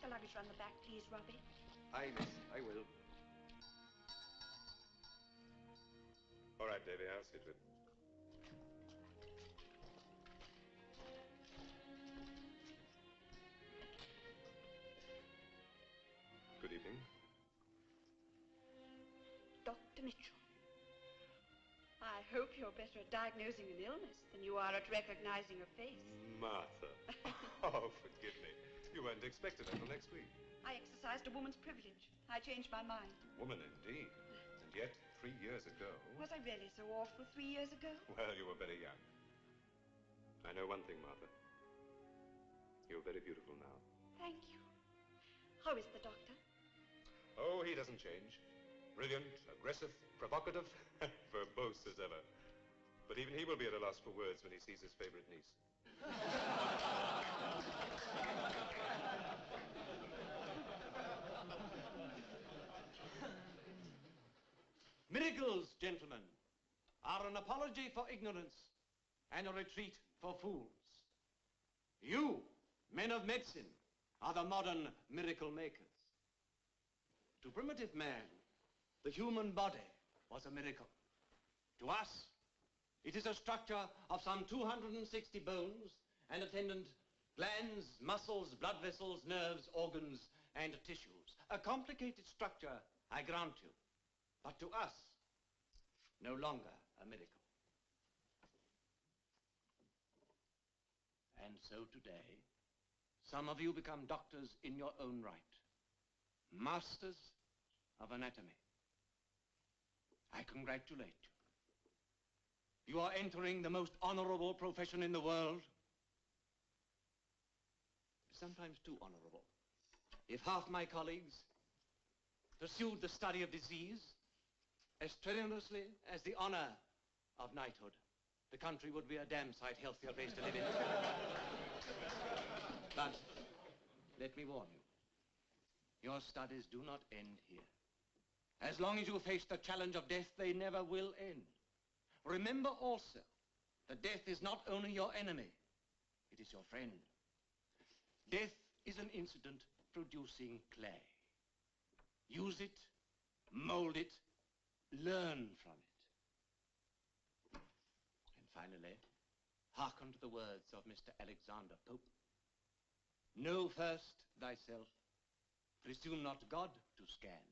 the luggage round the back, please, Robbie. Aye, miss, I will. All right, Davy, I'll see to it. Good evening. Dr. Mitchell. I hope you're better at diagnosing an illness than you are at recognizing a face. Martha. oh, forgive me. You weren't expected until next week. I exercised a woman's privilege. I changed my mind. Woman indeed. And yet, three years ago... Was I really so awful three years ago? Well, you were very young. I know one thing, Martha. You're very beautiful now. Thank you. How is the doctor? Oh, he doesn't change. Brilliant, aggressive, provocative, verbose as ever. But even he will be at a loss for words when he sees his favorite niece. Miracles, gentlemen, are an apology for ignorance and a retreat for fools. You, men of medicine, are the modern miracle makers. To primitive man, the human body was a miracle. To us, it is a structure of some 260 bones and attendant glands, muscles, blood vessels, nerves, organs, and tissues. A complicated structure, I grant you. But to us, no longer a miracle. And so today, some of you become doctors in your own right, masters of anatomy. I congratulate you. You are entering the most honorable profession in the world. Sometimes too honorable. If half my colleagues pursued the study of disease as strenuously as the honor of knighthood, the country would be a damn sight healthier place to live in. but let me warn you, your studies do not end here. As long as you face the challenge of death, they never will end. Remember also that death is not only your enemy, it is your friend. Death is an incident producing clay. Use it, mold it, learn from it. And finally, hearken to the words of Mr. Alexander Pope. Know first thyself, presume not God to scan.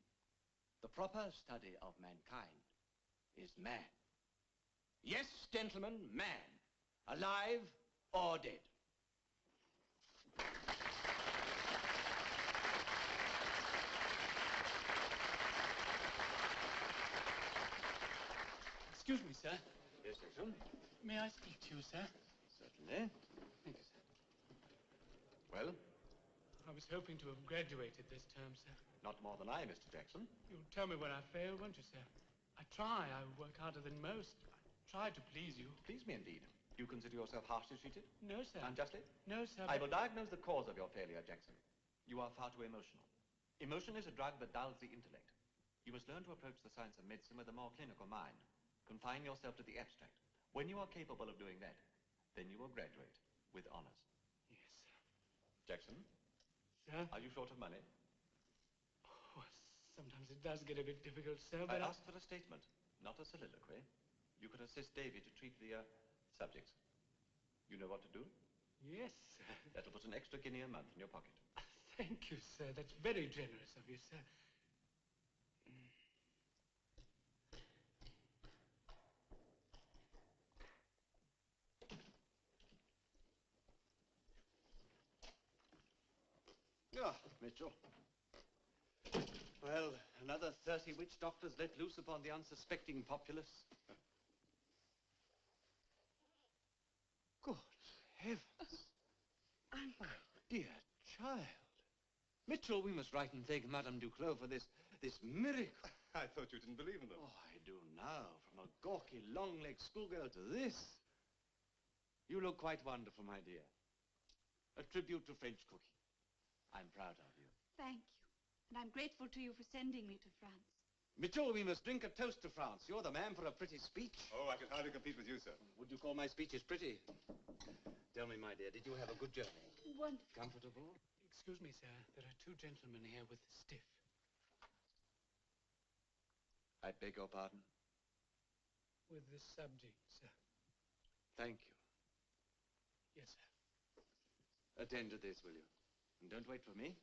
The proper study of mankind is man. Yes, gentlemen, man, alive or dead. Excuse me, sir. Yes, Jackson? May I speak to you, sir? Certainly. Thank you, sir. Well, I was hoping to have graduated this term, sir. not more than I, Mr. Jackson. You'll tell me when I fail, won't you, sir? I try. I work harder than most. I try to please you. Please me indeed. You consider yourself harshly treated? No, sir. Unjustly? No, sir. I will diagnose the cause of your failure, Jackson. You are far too emotional. Emotion is a drug that dulls the intellect. You must learn to approach the science of medicine with a more clinical mind. Confine yourself to the abstract. When you are capable of doing that, then you will graduate with honors. Yes, sir. Jackson, Sir? are you short of money? Oh, sometimes it does get a bit difficult, sir, I but... asked for a statement, not a soliloquy. You could assist Davy to treat the uh, subjects. You know what to do? Yes, sir. That'll put an extra guinea a month in your pocket. Thank you, sir. That's very generous of you, sir. Ah, Mitchell. Well, another 30 witch doctors let loose upon the unsuspecting populace. Good heavens. My dear child. Mitchell, we must write and thank Madame Duclos for this, this miracle. I thought you didn't believe in them. Oh, I do now. From a gawky, long-legged schoolgirl to this. You look quite wonderful, my dear. A tribute to French cooking. I'm proud of you. Thank you. And I'm grateful to you for sending me to France. Mitchell, we must drink a toast to France. You're the man for a pretty speech. Oh, I could hardly compete with you, sir. Would you call my speeches pretty? Tell me, my dear, did you have a good journey? Wonderful. Comfortable? Excuse me, sir. There are two gentlemen here with the stiff. I beg your pardon. With the subject, sir. Thank you. Yes, sir. Attend to this, will you? And don't wait for me.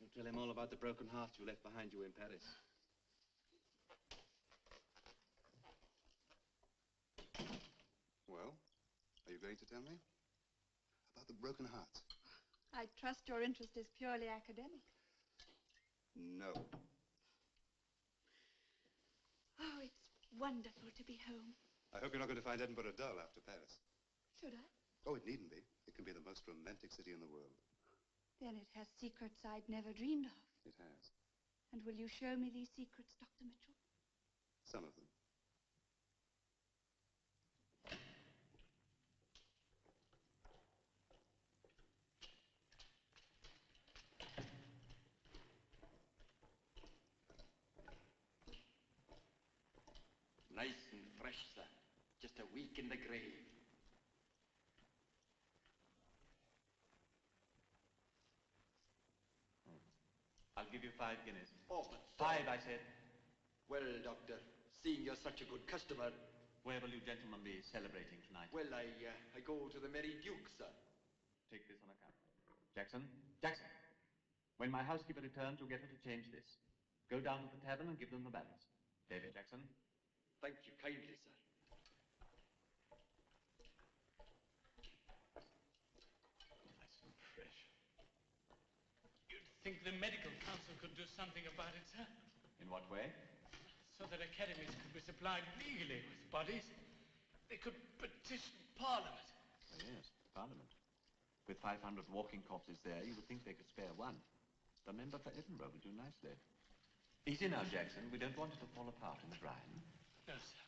You'll tell him all about the broken heart you left behind you in Paris. Well, are you going to tell me? About the broken hearts? I trust your interest is purely academic. No. Oh, it's wonderful to be home. I hope you're not going to find Edinburgh dull after Paris. Should I? Oh, it needn't be. It can be the most romantic city in the world. Then it has secrets I'd never dreamed of. It has. And will you show me these secrets, Dr. Mitchell? Some of them. Nice and fresh, sir. Just a week in the grave. I'll give you five guineas. Oh, but Five, I said. Well, Doctor, seeing you're such a good customer, Where will you gentlemen be celebrating tonight? well, I, uh, I go to the Merry Duke, sir. Take this on account. Jackson? Jackson! When my housekeeper returns, you'll get her to change this. Go down to the tavern and give them the balance. David Jackson? Thank you kindly, sir. Nice and fresh. You'd think the medical council could do something about it, sir. In what way? So that academies could be supplied legally with bodies. They could petition Parliament. Oh, yes, Parliament. With 500 walking corpses there, you would think they could spare one. The member for Edinburgh would do nicely. Easy now, Jackson. We don't want it to fall apart in the brine. No, sir.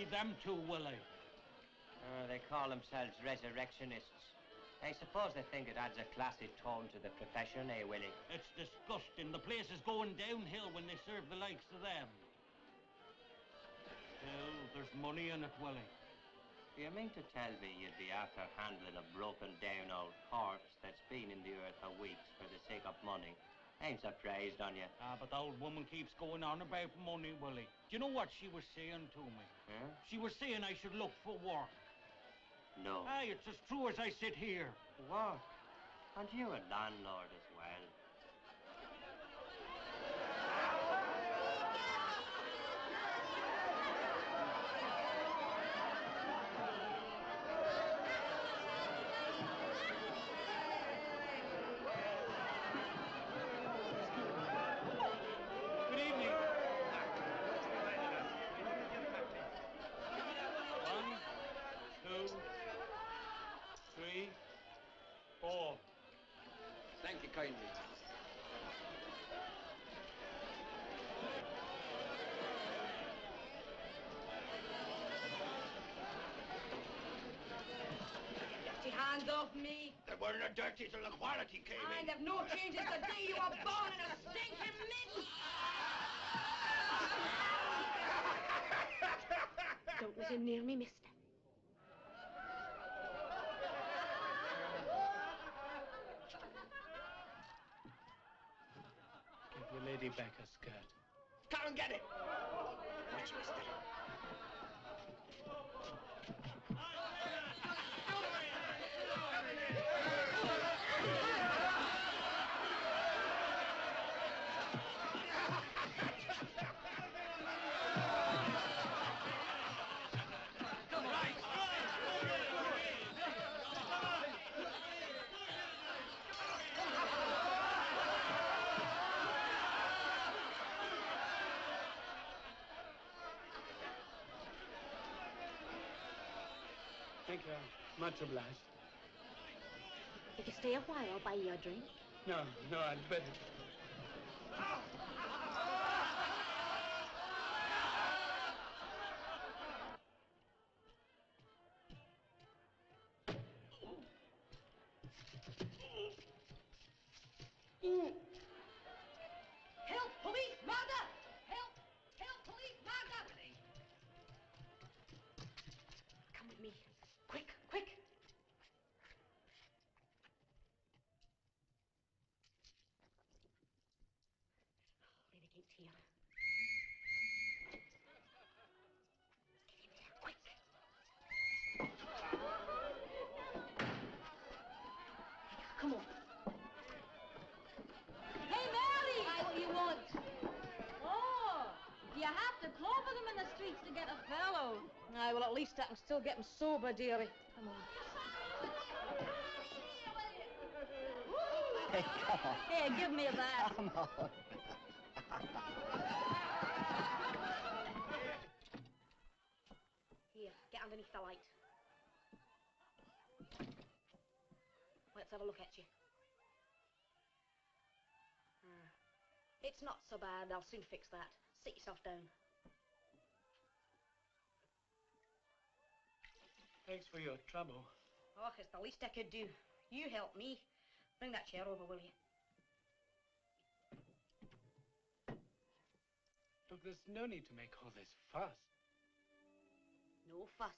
See them two, Willie? Uh, they call themselves resurrectionists. I suppose they think it adds a classy tone to the profession, eh, Willie? It's disgusting. The place is going downhill when they serve the likes of them. Still, there's money in it, Willie. Do you mean to tell me you'd be after handling a broken down old corpse that's been in the earth for weeks for the sake of money? I'm surprised on you. Ah, but the old woman keeps going on about money, Willie. Do you know what she was saying to me? Huh? She was saying I should look for work. No. Aye, it's as true as I sit here. What? And you're a landlord Thank you kindly. Get your hands off me. They weren't dirty till the quality came I'd have no changes the day you were born in a stinking mitt. Don't listen near me, mister. Your lady back her skirt. Come and get it. Watch, mister. Think, Much obliged. If you stay a while, I'll buy you a drink. No, no, I'd better. A fellow. Aye, well, at least I can still get him sober, dearie. Come on. Hey, come on. Here, give me that. Come on. Here, get underneath the light. Let's have a look at you. Ah, It's not so bad. I'll soon fix that. Sit yourself down. Thanks for your trouble. Oh, it's the least I could do. You help me. Bring that chair over, will you? Look, there's no need to make all this fuss. No fuss.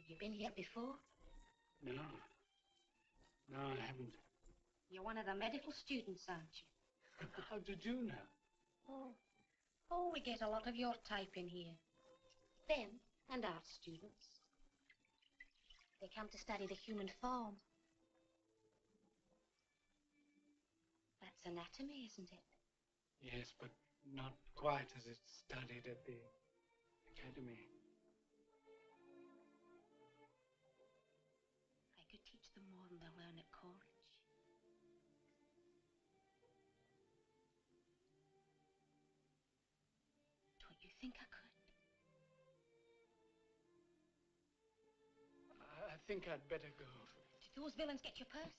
Have you been here before? No. No, I haven't. You're one of the medical students, aren't you? How did you know? Oh. Oh, we get a lot of your type in here. Them and art students. They come to study the human form. That's anatomy, isn't it? Yes, but not quite as it's studied at the academy. Think I'd better go. Did those villains get your purse?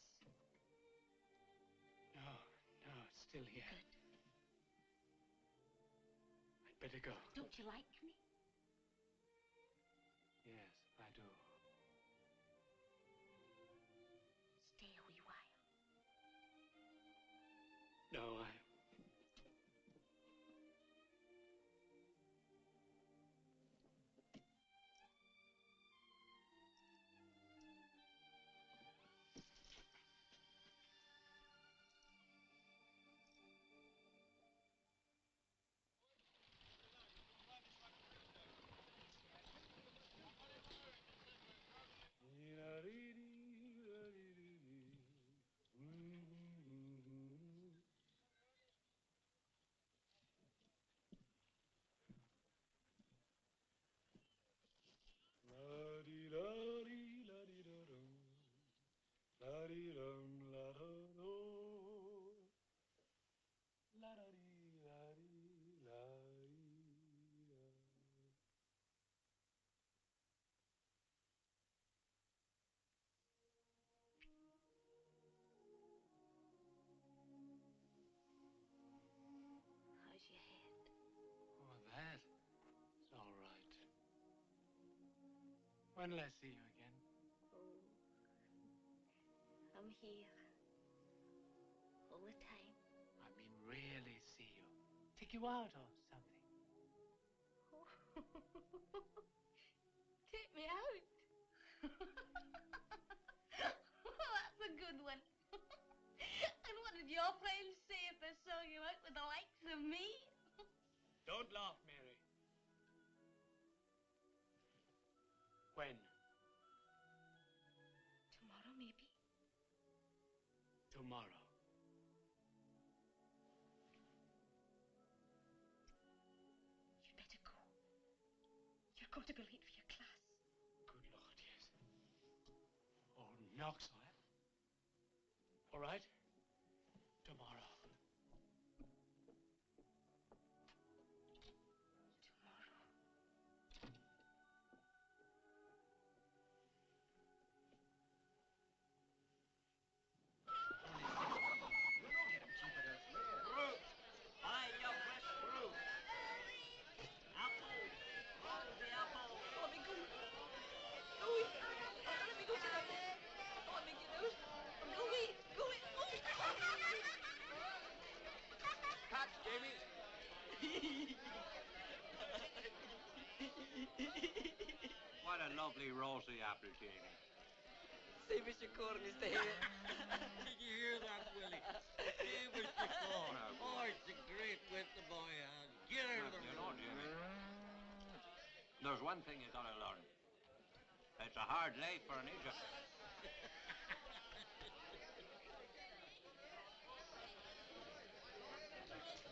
No, no, it's still here. Good. I'd better go. Don't you like me? Yes, I do. Stay a wee while. No, I. When'll I see you again? Oh, I'm here. All the time. I mean, really see you. Take you out or something. Take me out. That's a good one. and what did your friends say if they saw you out with the likes of me? Don't laugh, When? Tomorrow, maybe. Tomorrow. You'd better go. You're going to be late for your class. Good Lord, yes. Oh, Knoxville. All right? Lovely rosy apple, Jamie. Say, Mr. Core, Mr. Hare. Did you hear that, Willie? Hey, Mr. Cole. Oh, it's a great wit the boy has. Get out of the You know, Jimmy, there's one thing you gotta learn. It's a hard life for an Egypt.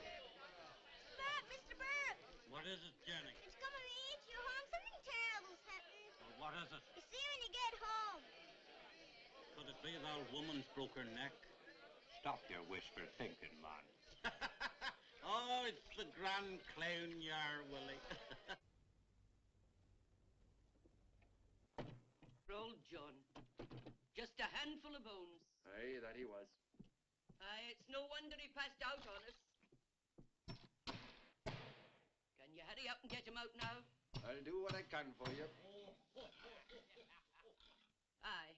Burke, Mr. Burke, What is it, Jenny? he's coming to eat you home. Something terrible's happening. Well, what is it? You see when you get home. Could it be the old woman's broke her neck? Stop your wishful thinking, man. oh, it's the grand clown you are, Willie. Old John. Just a handful of bones. Aye, that he was. Aye, it's no wonder he passed out on us. Can you hurry up and get him out now? I'll do what I can for you. Aye.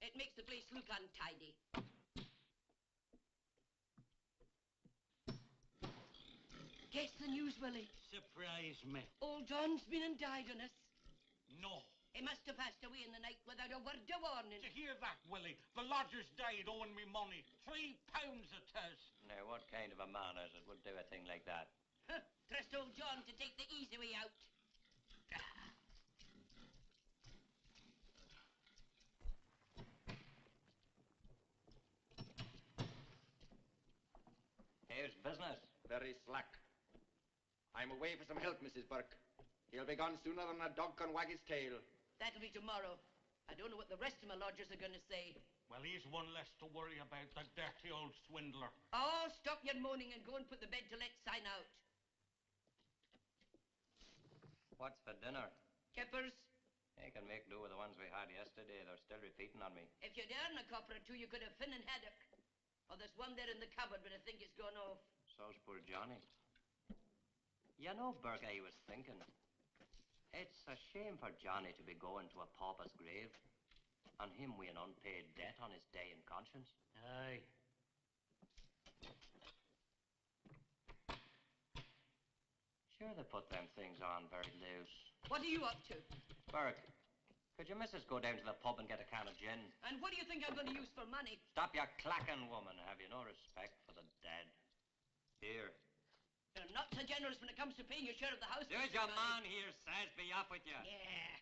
It makes the place look untidy. Guess the news, Willie. Surprise me. Old John's been and died on us. No. He must have passed away in the night without a word of warning. Did you hear that, Willie? The lodgers died owing me money. Three pounds it is. Now, what kind of a man is it would do a thing like that? Huh, Trust old John to take the easy way out. Here's business. Very slack. I'm away for some help, Mrs. Burke. He'll be gone sooner than a dog can wag his tail. That'll be tomorrow. I don't know what the rest of my lodgers are going to say. Well, he's one less to worry about, the dirty old swindler. Oh, stop your moaning and go and put the bed to let sign out. What's for dinner? Kippers, I can make do with the ones we had yesterday. They're still repeating on me. if you'd earned a copper or two, you could have finnan haddock. Oh, there's one there in the cupboard, but I think it's gone off. So's poor Johnny. You know, Burke, I was thinking. It's a shame for Johnny to be going to a pauper's grave. And him with an unpaid debt on his day in conscience. Aye. Sure, they put them things on very loose. What are you up to? Burke, could your missus go down to the pub and get a can of gin? And what do you think I'm going to use for money? Stop your clacking, woman. Have you no respect for the dead? Here. You're not so generous when it comes to paying your share of the house. There's your man here, says. Be off with you. Yeah.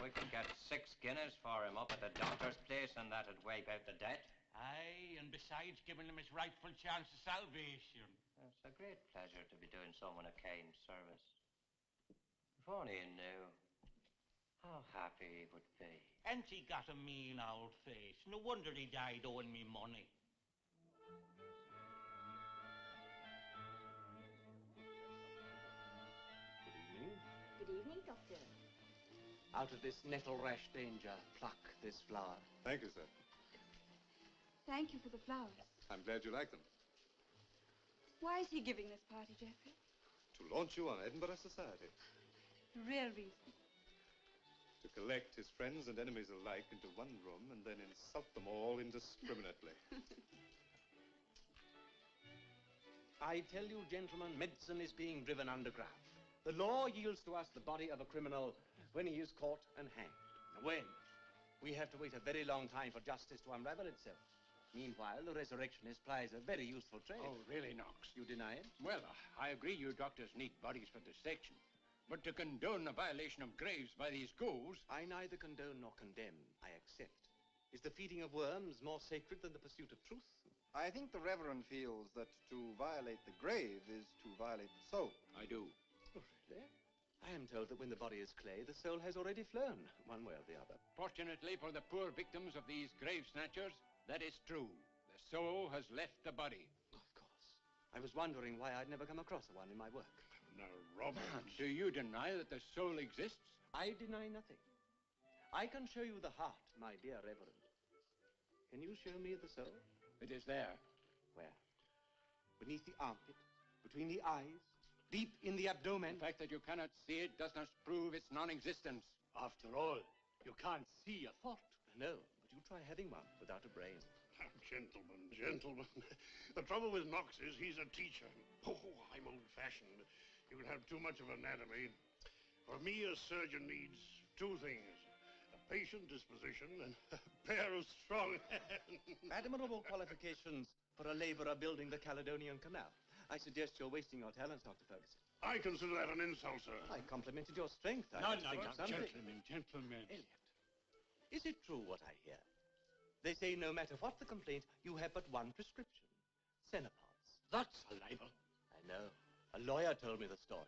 We could get six guineas for him up at the doctor's place, and that'd wipe out the debt. Aye, and besides giving him his rightful chance of salvation. It's a great pleasure to be doing someone a kind service. If only he knew how happy he would be. And he got a mean old face? No wonder he died owing me money. Good evening. Good evening, Doctor. Out of this nettle rash danger, pluck this flower. Thank you, sir. Thank you for the flowers. I'm glad you like them. Why is he giving this party, Geoffrey? To launch you on Edinburgh society. The real reason. To collect his friends and enemies alike into one room and then insult them all indiscriminately. I tell you, gentlemen, medicine is being driven underground. The law yields to us the body of a criminal when he is caught and hanged. When? We have to wait a very long time for justice to unravel itself. Meanwhile, the resurrectionist plies a very useful trade. Oh, really, Knox? You deny it? Well, I agree you doctors need bodies for dissection. But to condone the violation of graves by these ghouls... I neither condone nor condemn. I accept. Is the feeding of worms more sacred than the pursuit of truth? I think the Reverend feels that to violate the grave is to violate the soul. I do. Oh, really? I am told that when the body is clay, the soul has already flown, one way or the other. Fortunately for the poor victims of these grave snatchers, that is true. The soul has left the body. Of course. I was wondering why I'd never come across one in my work. Now, Robert, do you deny that the soul exists? I deny nothing. I can show you the heart, my dear Reverend. Can you show me the soul? It is there. Where? Beneath the armpit, between the eyes, deep in the abdomen. The fact that you cannot see it does not prove its non-existence. After all, you can't see a thought. No, but you try having one without a brain. Gentlemen, gentlemen. The trouble with Knox is he's a teacher. Oh, I'm old-fashioned. You can have too much of anatomy. For me, a surgeon needs two things. A patient disposition and a pair of strong hands. Admirable qualifications for a laborer building the Caledonian Canal. I suggest you're wasting your talents, Dr. Ferguson. I consider that an insult, sir. I complimented your strength. I No, had no, think no, of something. gentlemen, gentlemen. Elliot, is it true what I hear? They say no matter what the complaint, you have but one prescription. senna pods. That's a libel. I know. A lawyer told me the story.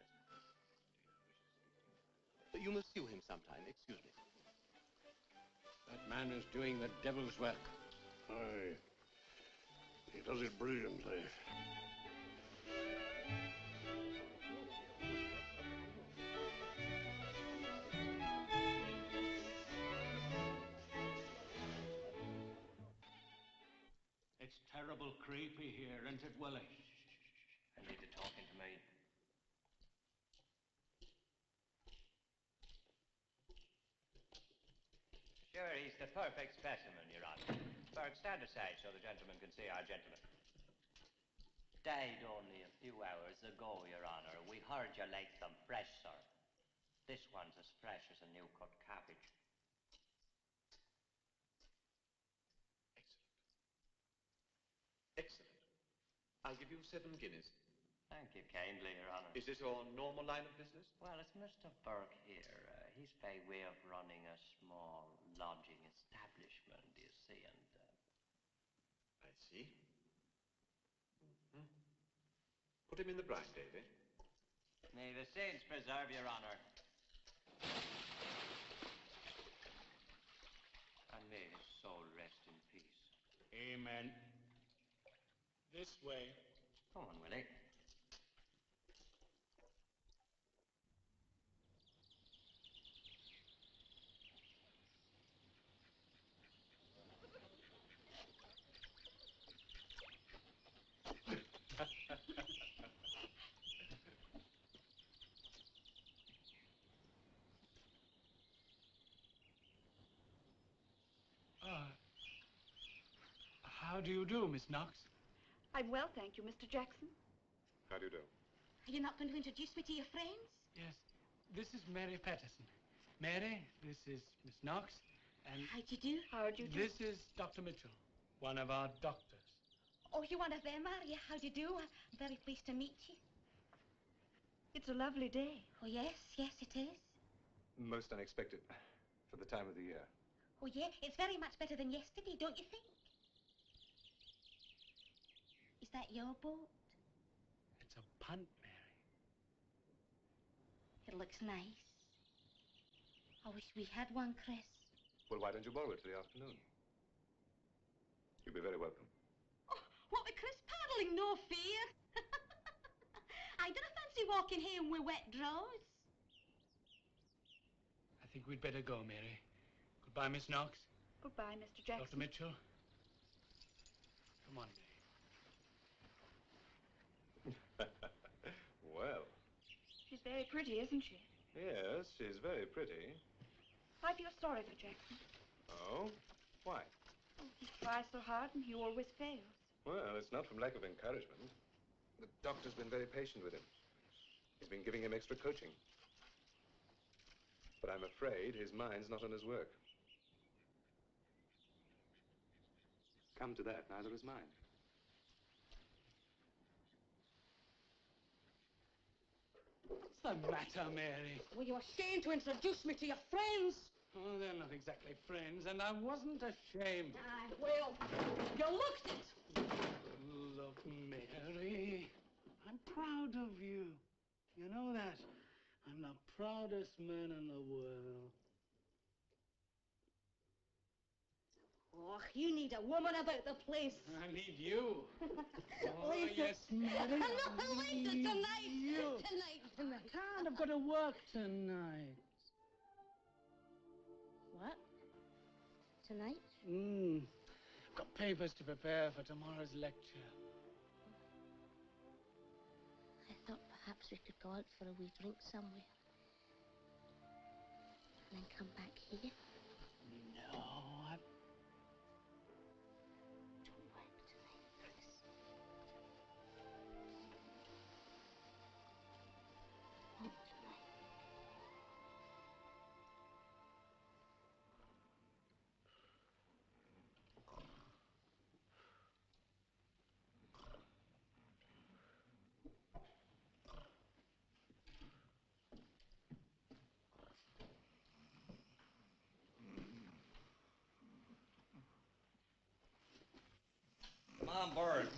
But you must sue him sometime. Excuse me. That man is doing the devil's work. Aye. He does it brilliantly. It's terrible creepy here, isn't it, Willie? I need to talk into me. Sure, he's the perfect specimen, Your Honor. Burke, stand aside so the gentleman can see our gentleman. Died only a few hours ago, Your Honor. We heard you like them fresh, sir. This one's as fresh as a new cut cabbage. Excellent. I'll give you seven guineas. Thank you kindly, Your Honor. Is this your normal line of business? Well, it's Mr. Burke here. Uh, he's by way of running a small lodging establishment, do you see, and uh, I see. Mhm. Put him in the brine, Davy. may the saints preserve Your Honor. And may his soul rest in peace. Amen. This way. Come on, Willie. Uh, how do you do, Miss Knox? I'm well, thank you, Mr. Jackson. How do you do? Are you not going to introduce me to your friends? Yes, this is Mary Patterson. Mary, this is Miss Knox, and How'd you do? How'd you do? this is Dr. Mitchell, one of our doctors. Oh, you're one of them, are you? How do you do? I'm very pleased to meet you. It's a lovely day. Oh, yes, yes, it is. Most unexpected for the time of the year. Oh, yeah, it's very much better than yesterday, don't you think? Is that your boat? It's a punt, Mary. It looks nice. I wish we had one, Chris. Well, why don't you borrow it for the afternoon? You'll be very welcome. Oh, What with Chris paddling? No fear. I don't fancy walking home with wet drawers. I think we'd better go, Mary. Goodbye, Miss Knox. Goodbye, Mr. Jackson. Dr. Mitchell. Come on, Mary. Well, She's very pretty, isn't she? yes, she's very pretty. I feel sorry for Jackson. Oh? Why? Oh, He tries so hard and he always fails. Well, it's not from lack of encouragement. The doctor's been very patient with him. He's been giving him extra coaching. But I'm afraid his mind's not on his work. Come to that, neither is mine. What's the matter, Mary? Were you ashamed to introduce me to your friends? Oh, they're not exactly friends, and I wasn't ashamed. Ah, I will. You looked it. Look, Mary, I'm proud of you. You know that? I'm the proudest man in the world. Oh, you need a woman about the place. I need you. Oh, Lisa. yes, Mary. No, Lisa, tonight. You. Tonight, tonight. Can't. I've got to work tonight. What? Tonight? Mmm. I've got papers to prepare for tomorrow's lecture. I thought perhaps we could go out for a wee drink somewhere. And then come back here. No, on, Burke.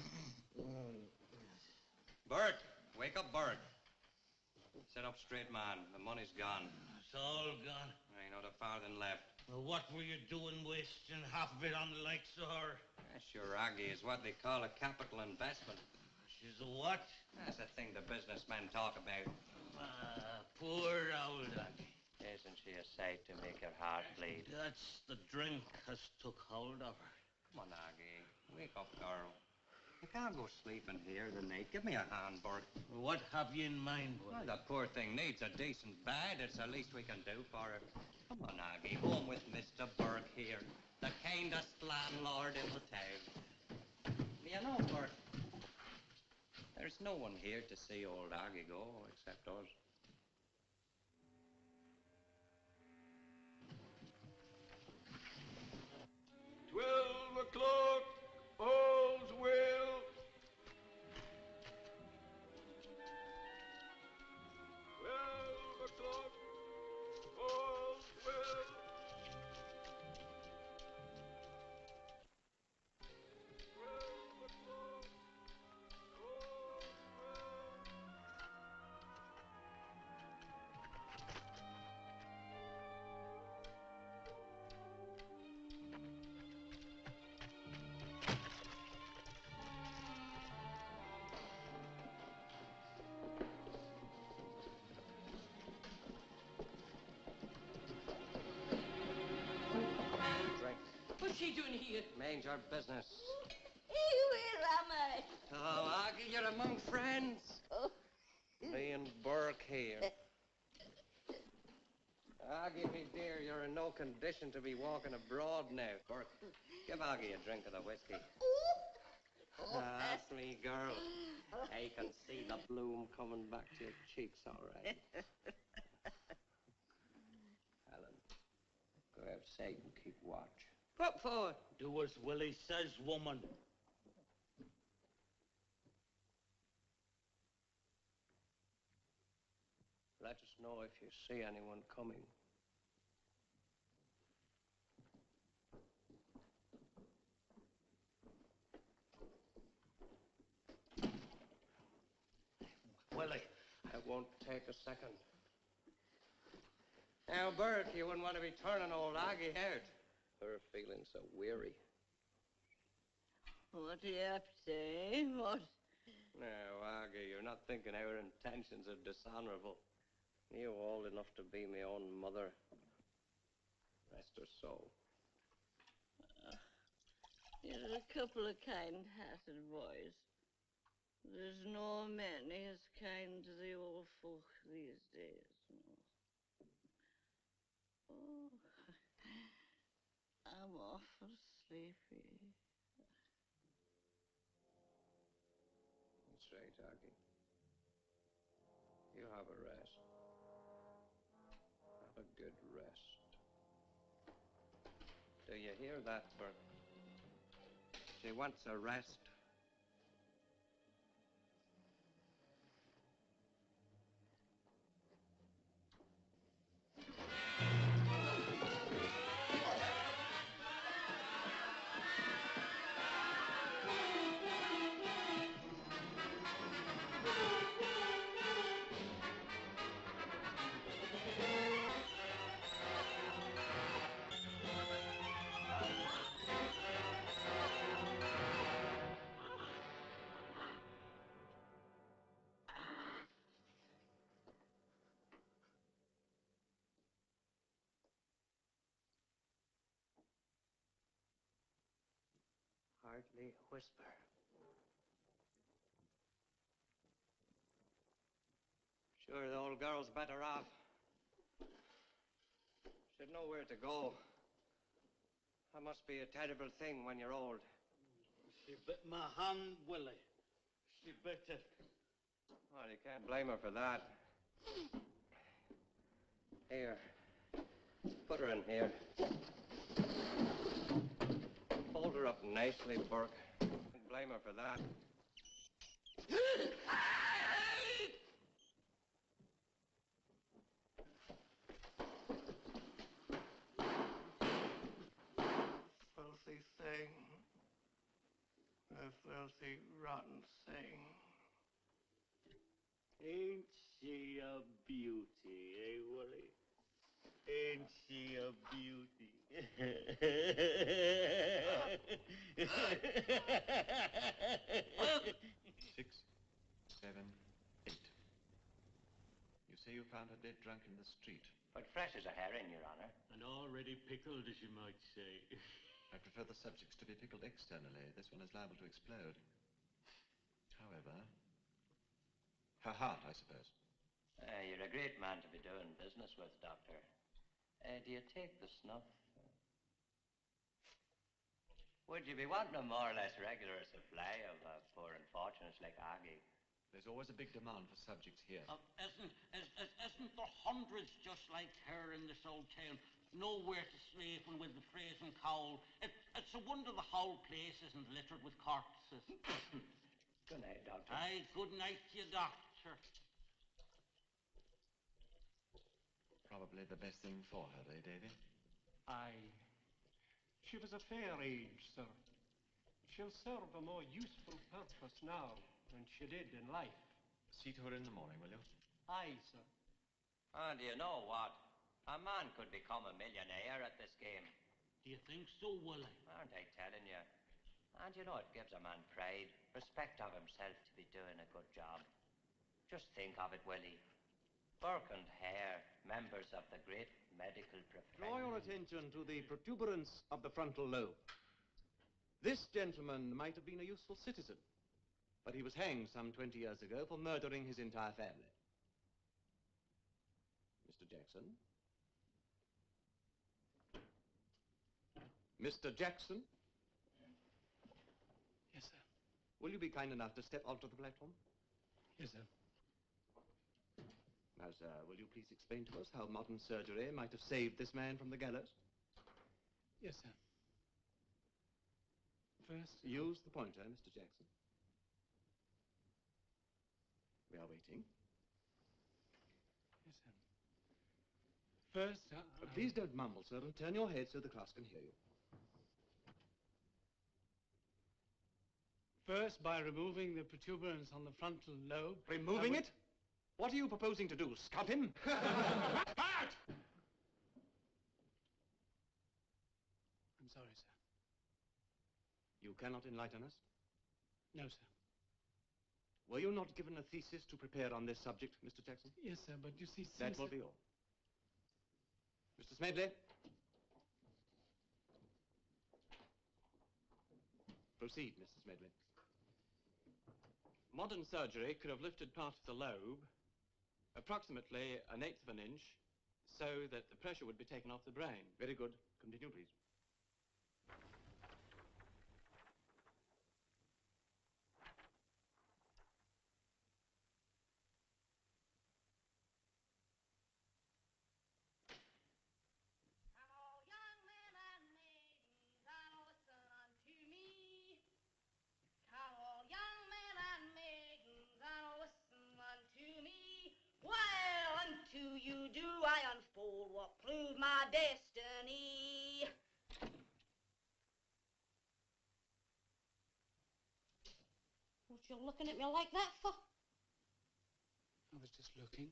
Burke, wake up, Burke. Sit up straight, man. The money's gone. It's all gone. Ain't not a farthing left. Well, what were you doing wasting half of it on the likes of her? That sure, Aggie, is what they call a capital investment. She's a what? That's the thing the businessmen talk about. Ah, poor old Aggie. Isn't she a sight to make your heart bleed? That's the drink has took hold of her. Come on, Aggie. Wake up, girl. You can't go sleeping here the night. Give me a hand, Burke. What have you in mind, Well, the poor thing needs a decent bed. It's the least we can do for her. Come on, Aggie. Home with Mr. Burke here. The kindest landlord in the town. You know, Burke, there's no one here to see old Aggie go except us. Twelve o'clock, all's well. Mind your business. Where am I? Oh, Aggie, you're among friends. Oh. Me and Burke here. Uh. Aggie, me dear, you're in no condition to be walking abroad now. Burke, give Aggie a drink of the whiskey. Oh, oh ah, That's me, girl. Oh. I can see the bloom coming back to your cheeks, all right. Helen, go outside and keep watch. What for? Do as Willie says, woman. Let us know if you see anyone coming. Willie. It won't take a second. Now, Burke, you wouldn't want to be turning old Aggie out. Her feeling so weary. What do you have to say? What? No, Aggie, you're not thinking our intentions are dishonorable. You're old enough to be my own mother. Rest her soul. Uh, you're a couple of kind-hearted boys. There's no many as kind to the old folk these days. no. Oh, I'm awful sleepy. That's right, Aggie. You have a rest. Have a good rest. Do you hear that, Burke? She wants a rest. Hardly whisper. Sure, the old girl's better off. She'd know where to go. That must be a terrible thing when you're old. She bit my hand, Willie. She bit it. Well, you can't blame her for that. Here. Put her in here. Hold her up nicely, Burke. Can't blame her for that. Filthy thing. a filthy, rotten thing. Ain't she a beauty, eh, Willie? Ain't she a beauty? Six, seven, eight. You say you found her dead drunk in the street. But fresh as a herring, Your Honor. And already pickled, as you might say. I prefer the subjects to be pickled externally. This one is liable to explode. However, her heart, I suppose. Uh, you're a great man to be doing business with, Doctor. Uh, do you take the snuff? Would you be wanting a more or less regular supply of uh, poor unfortunates like Aggie? There's always a big demand for subjects here. Uh, isn't, is, is, isn't there hundreds just like her in this old town? Nowhere to sleep and with the freezing cold. It, it's a wonder the whole place isn't littered with corpses. good night, Doctor. Aye, good night to you, Doctor. Probably the best thing for her, eh, Davy? Aye. She was a fair age, sir. She'll serve a more useful purpose now than she did in life. See to her in the morning, will you? Aye, sir. Ah, and you know what? A man could become a millionaire at this game. Do you think so, Willie? Aren't I telling you? And you know, it gives a man pride, respect of himself to be doing a good job. Just think of it, Willie. Burke and Hare, members of the great medical profession. Draw your attention to the protuberance of the frontal lobe. This gentleman might have been a useful citizen, but he was hanged some 20 years ago for murdering his entire family. Mr. Jackson? Mr. Jackson? Yes, sir. Will you be kind enough to step onto the platform? Yes, sir. Now, sir, will you please explain to us how modern surgery might have saved this man from the gallows? Yes, sir. First, Use the pointer, Mr. Jackson. We are waiting. yes, sir. First, uh, Uh, please don't mumble, sir, and turn your head so the class can hear you. first by removing the protuberance on the frontal lobe. Removing it? What are you proposing to do? Scub him? Out! I'm sorry, sir. You cannot enlighten us? No, sir. Were you not given a thesis to prepare on this subject, Mr. Jackson? Yes, sir, but you see, That since... will be all. Mr. Smedley? Proceed, Mr. Smedley. Modern surgery could have lifted part of the lobe, approximately an eighth of an inch, so that the pressure would be taken off the brain. Very good. Continue, please. What you looking at me like that for? I was just looking.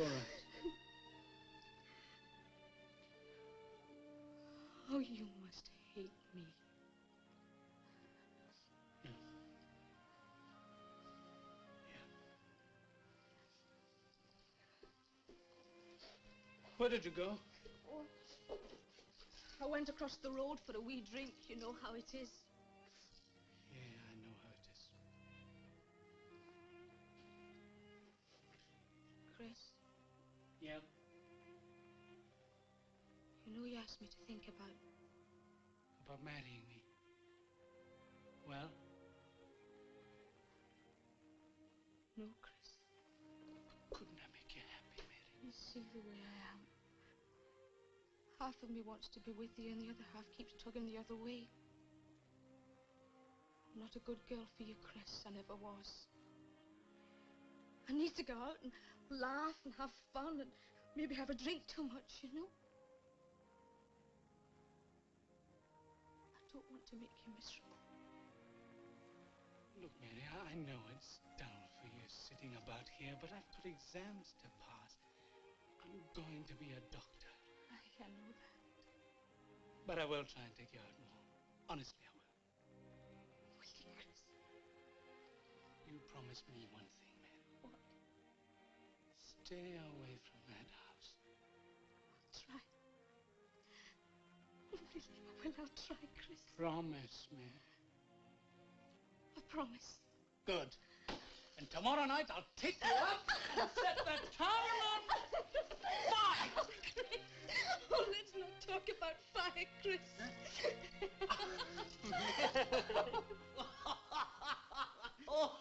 All right. Oh, you must hate me. Where did you go? Oh, I went across the road for a wee drink. You know how it is. Asked me to think about About marrying me. Well? No, Chris. Couldn't I make you happy, Mary? You see the way I am. Half of me wants to be with you, and the other half keeps tugging the other way. I'm not a good girl for you, Chris. I never was. I need to go out and laugh and have fun and maybe have a drink too much, you know? To make you miserable. Look, Mary, I know it's dull for you sitting about here, but I've got exams to pass. I'm going to be a doctor. I know that. But I will try and take you out more. Honestly, I will. Will you, Chris? You promise me one thing, Mary. What? Stay away from will. I'll try, Chris. Promise me. I promise. Good. And tomorrow night I'll take you up and set the town on fire. Chris. Oh, let's not talk about fire, Chris. oh,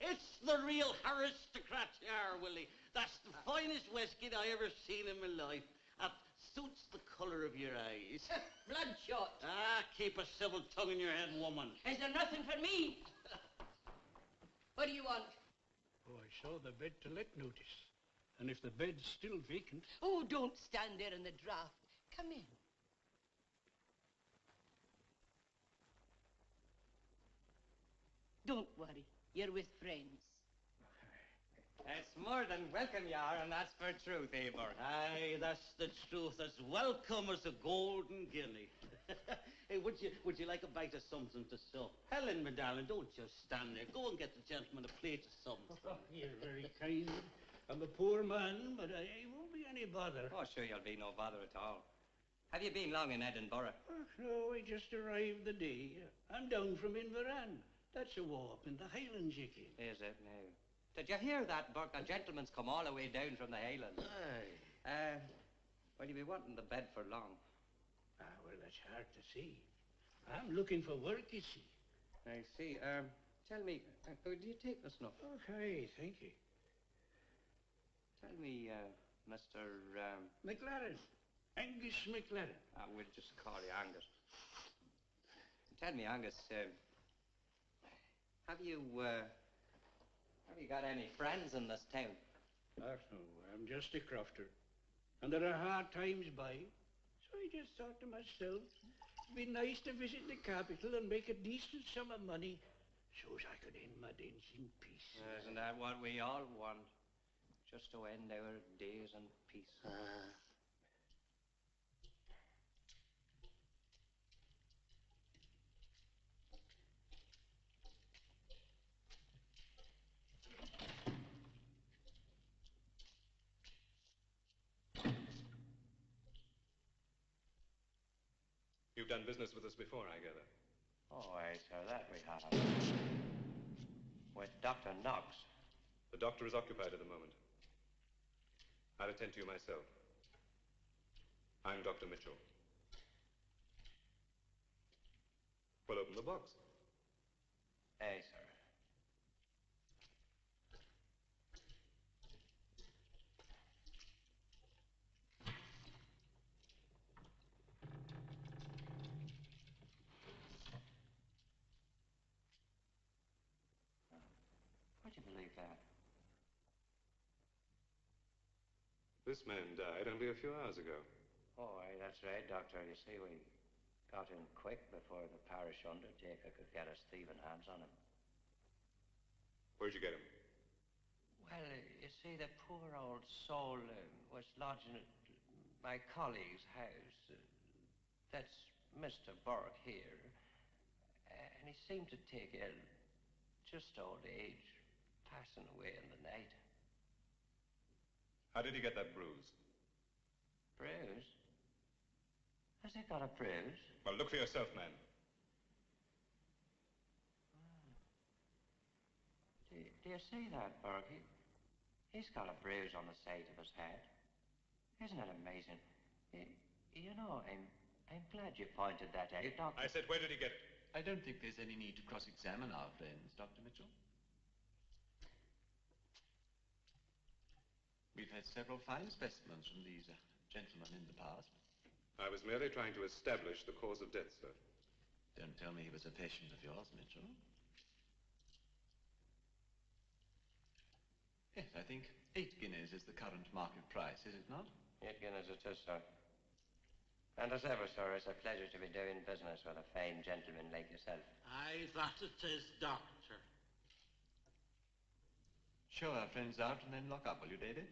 it's the real aristocrat here, Willie. That's the finest whiskey I ever seen in my life. That suits the colour of your eyes. Bloodshot. Ah, keep a civil tongue in your head, woman. Is there nothing for me? What do you want? Oh, I saw the bed to let notice. And if the bed's still vacant, Oh, don't stand there in the draft. Come in. Don't worry. You're with friends. It's more than welcome you are, and that's for truth, Eivor. Aye, that's the truth. As welcome as a golden guinea. hey, would you would you like a bite of something to sup? Helen, my darling, don't just stand there. Go and get the gentleman a plate of something. Oh, you're very kind. I'm a poor man, but I, I won't be any bother. Oh, sure, you'll be no bother at all. Have you been long in Edinburgh? Oh, no, I just arrived the day. I'm down from Inveran. That's a war up in the Highlands, you kin. Is it now? Did you hear that, Burke? A gentleman's come all the way down from the Highlands. Aye. Uh, will you be wanting the bed for long? Ah, well, that's hard to see. I'm looking for work, you see. I see. Um, tell me, uh, do you take the snuff? Okay, thank you. Tell me, uh, Mr. Um, McLaren. Angus McLaren. uh, we'll just call you Angus. Tell me, Angus, um, have you, uh, have you got any friends in this town? Ah, no, I'm just a crofter. And there are hard times by. So I just thought to myself, it'd be nice to visit the capital and make a decent sum of money so as I could end my days in peace. Isn't that what we all want? Just to end our days in peace. Ah. Done business with us before, I gather. Oh, aye, sir, that we have. With Dr. Knox. The doctor is occupied at the moment. I'll attend to you myself. I'm Dr. Mitchell. Well, open the box. Aye, sir. Would you believe that? This man died only a few hours ago. Oh, aye, that's right, Doctor. You see, we got him quick before the parish undertaker could get his thieving hands on him. Where'd you get him? Well, uh, you see, the poor old soul uh, was lodging at my colleague's house. Uh, that's Mr. Burke here. And he seemed to take ill. Just old age, passing away in the night. How did he get that bruise? Bruise? Has he got a bruise? Well, look for yourself, man. Do you, do you see that, Burke? He, he's got a bruise on the side of his head. Isn't it amazing? Y- you know, I'm I'm glad you pointed that out, Doctor. I said, where did he get it? I don't think there's any need to cross-examine our friends, Dr. Mitchell. Had several fine specimens from these uh, gentlemen in the past. I was merely trying to establish the cause of death, sir. Don't tell me he was a patient of yours, Mitchell. Yes, I think eight guineas is the current market price, is it not? Eight guineas it is, sir. And as ever, sir, it's a pleasure to be doing business with a fine gentleman like yourself. Aye, that it is, Doctor. Show our friends out and then lock up, will you, David?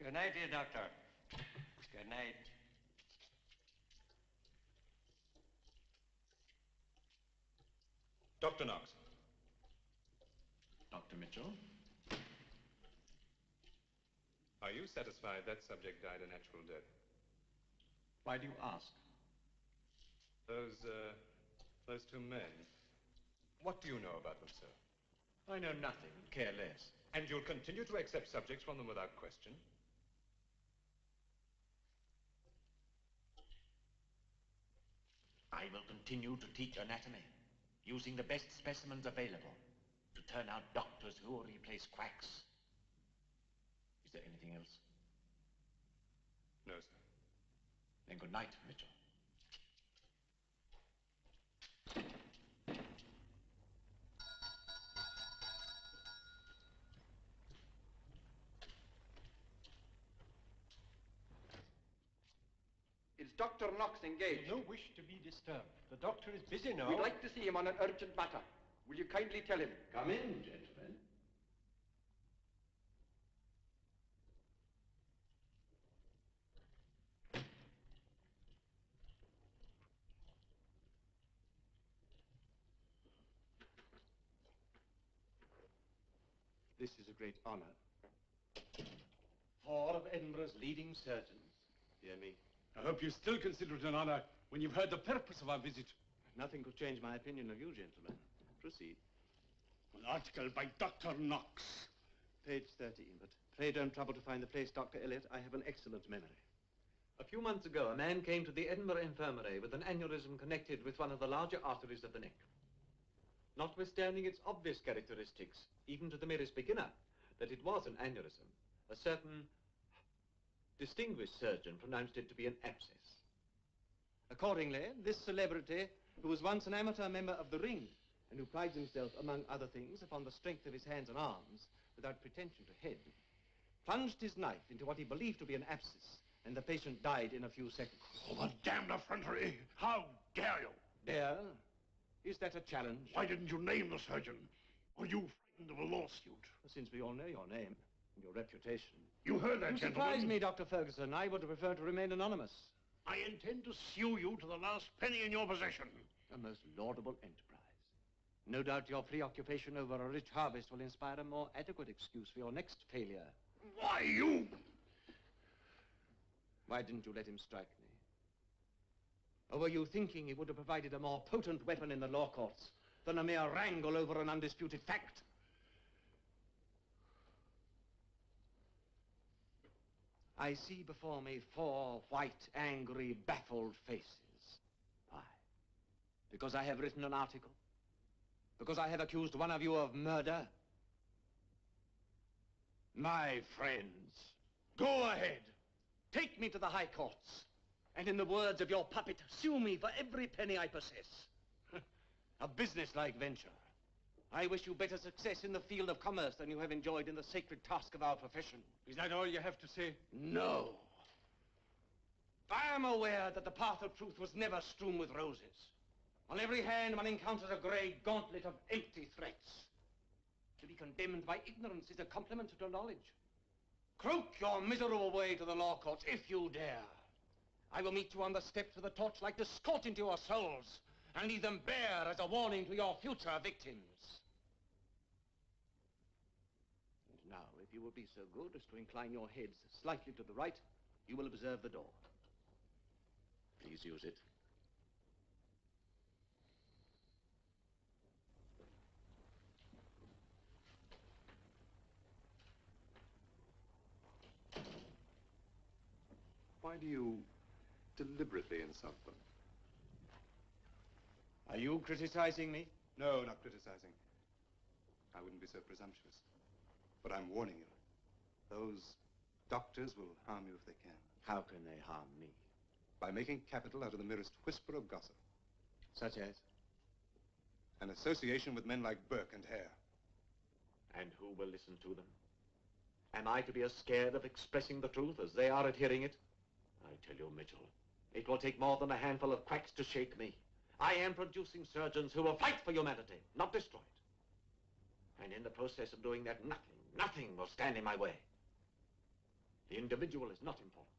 Good night, dear Doctor. Good night. Dr. Knox. Dr. Mitchell? Are you satisfied that subject died a natural death? Why do you ask? Those, uh, those two men. What do you know about them, sir? I know nothing, care less. And you'll continue to accept subjects from them without question? I will continue to teach anatomy, using the best specimens available to turn out doctors who will replace quacks. Is there anything else? No, sir. Then good night, Mitchell. Dr. Knox engaged? No wish to be disturbed. The doctor is busy now. We'd like to see him on an urgent matter. Will you kindly tell him? Come in, gentlemen. This is a great honor. Four of Edinburgh's leading surgeons. Dear me. I hope you still consider it an honor when you've heard the purpose of our visit. Nothing could change my opinion of you, gentlemen. Proceed. An article by Dr. Knox. Page 30, but pray don't trouble to find the place, Dr. Elliot. I have an excellent memory. A few months ago, a man came to the Edinburgh Infirmary with an aneurysm connected with one of the larger arteries of the neck. Notwithstanding its obvious characteristics, even to the merest beginner, that it was an aneurysm, a certain distinguished surgeon pronounced it to be an abscess. Accordingly, this celebrity, who was once an amateur member of the ring, and who prides himself, among other things, upon the strength of his hands and arms, without pretension to head, plunged his knife into what he believed to be an abscess, and the patient died in a few seconds. Oh, the damned effrontery! How dare you? Dare? Is that a challenge? Why didn't you name the surgeon? Are you frightened of a lawsuit? Since we all know your name and your reputation. You heard that, You gentlemen. surprise me, Dr. Ferguson. I would prefer to remain anonymous. I intend to sue you to the last penny in your possession. A most laudable enterprise. No doubt your preoccupation over a rich harvest will inspire a more adequate excuse for your next failure. Why, you... Why didn't you let him strike me? Or were you thinking he would have provided a more potent weapon in the law courts than a mere wrangle over an undisputed fact? I see before me four white, angry, baffled faces. Why? Because I have written an article? Because I have accused one of you of murder? My friends, go ahead. Take me to the high courts. And in the words of your puppet, sue me for every penny I possess. a businesslike venture. I wish you better success in the field of commerce than you have enjoyed in the sacred task of our profession. Is that all you have to say? No. I am aware that the path of truth was never strewn with roses. On every hand one encounters a grey gauntlet of empty threats. To be condemned by ignorance is a compliment to knowledge. Croak your miserable way to the law courts if you dare. I will meet you on the steps with a torchlight to scorch into your souls and leave them bare as a warning to your future victims. And now, if you will be so good as to incline your heads slightly to the right, you will observe the door. Please use it. Why do you deliberately insult them. Are you criticizing me? No, not criticizing. I wouldn't be so presumptuous. But I'm warning you. Those doctors will harm you if they can. How can they harm me? By making capital out of the merest whisper of gossip. Such as? An association with men like Burke and Hare. And who will listen to them? Am I to be as scared of expressing the truth as they are at hearing it? I tell you, Mitchell, it will take more than a handful of quacks to shake me. I am producing surgeons who will fight for humanity, not destroy it. And in the process of doing that, nothing, nothing will stand in my way. The individual is not important.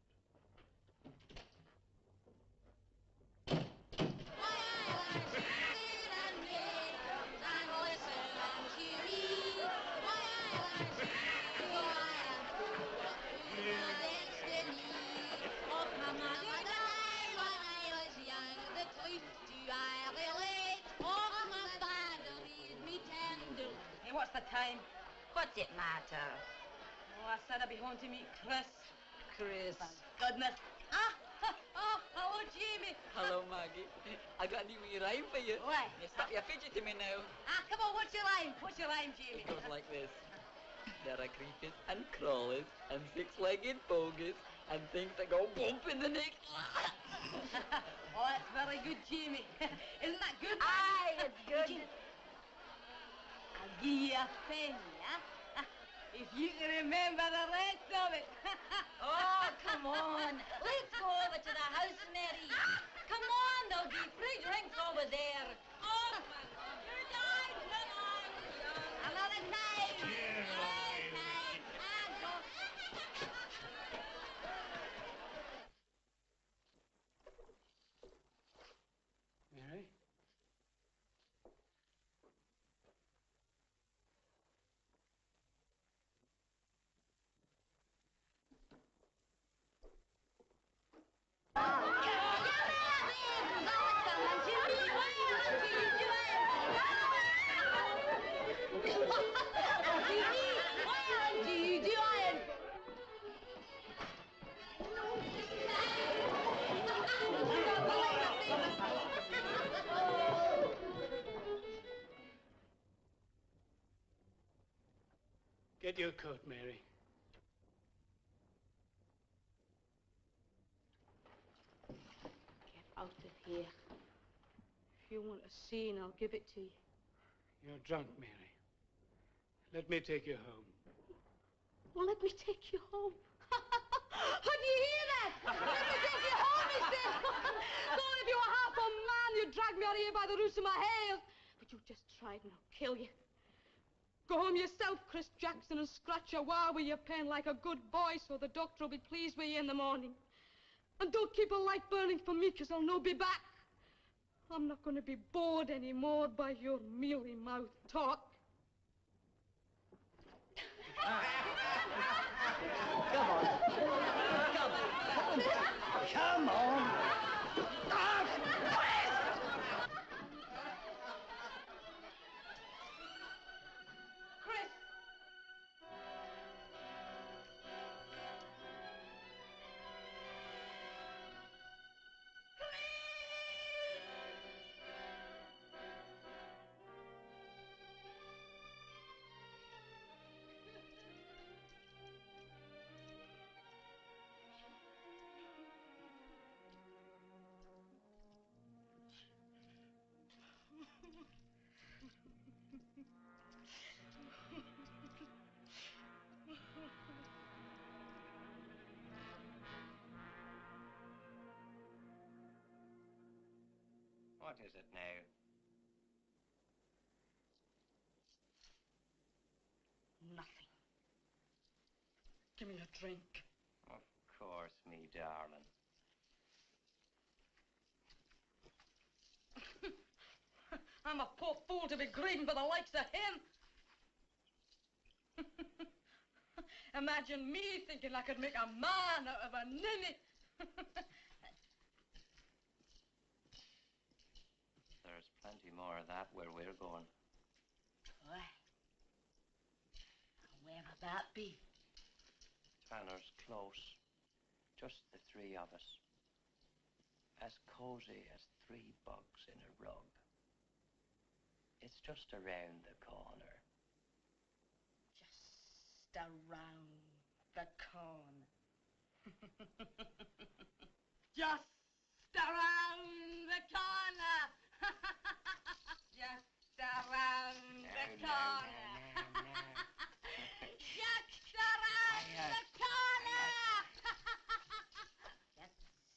Hey, what's the time? What's it matter? Oh, I said I'd be home to meet Chris. Chris. Thank goodness. Ah, oh, hello, Jamie. Hello, Maggie. I got a new wee rhyme for you. What? You stop your fidgeting me now. Ah, come on, what's your line? What's your line, Jamie? It goes like this. There are creepers and crawlers and six-legged bogies and things that go bump in the neck. oh, that's very good, Jamie. Isn't that good? Aye, it's good. I'll give you a penny, huh? If you can remember the rest of it. Oh, come on. Let's go over to the house, Mary. Come on, there'll be free drinks over there. Oh, good night, good night. Another night. Night, coat, Mary. Get out of here. If you want a scene, I'll give it to you. You're drunk, Mary. Let me take you home. Well, let me take you home. Did you hear that? Let me take you home, he said. Thought if you were half a man, you'd drag me out of here by the roots of my hair. But you just tried and I'll kill you. Go home yourself, Chris Jackson, and scratch your wire with your pen like a good boy so the doctor will be pleased with you in the morning. And don't keep a light burning for me, because I'll no be back. I'm not going to be bored anymore by your mealy mouth talk. Come on. Come on. Come on. What is it now? Nothing. Give me a drink. Of course, me darling. I'm a poor fool to be grieving for the likes of him. Imagine me thinking I could make a man out of a ninny. There's plenty more of that where we're going. Why? Where'll that be? Tanner's close. Just the three of us. as cozy as three bugs in a rug. It's just around the corner. Just around the corner. Just around the corner. Uh, Just around the corner. Just around the corner.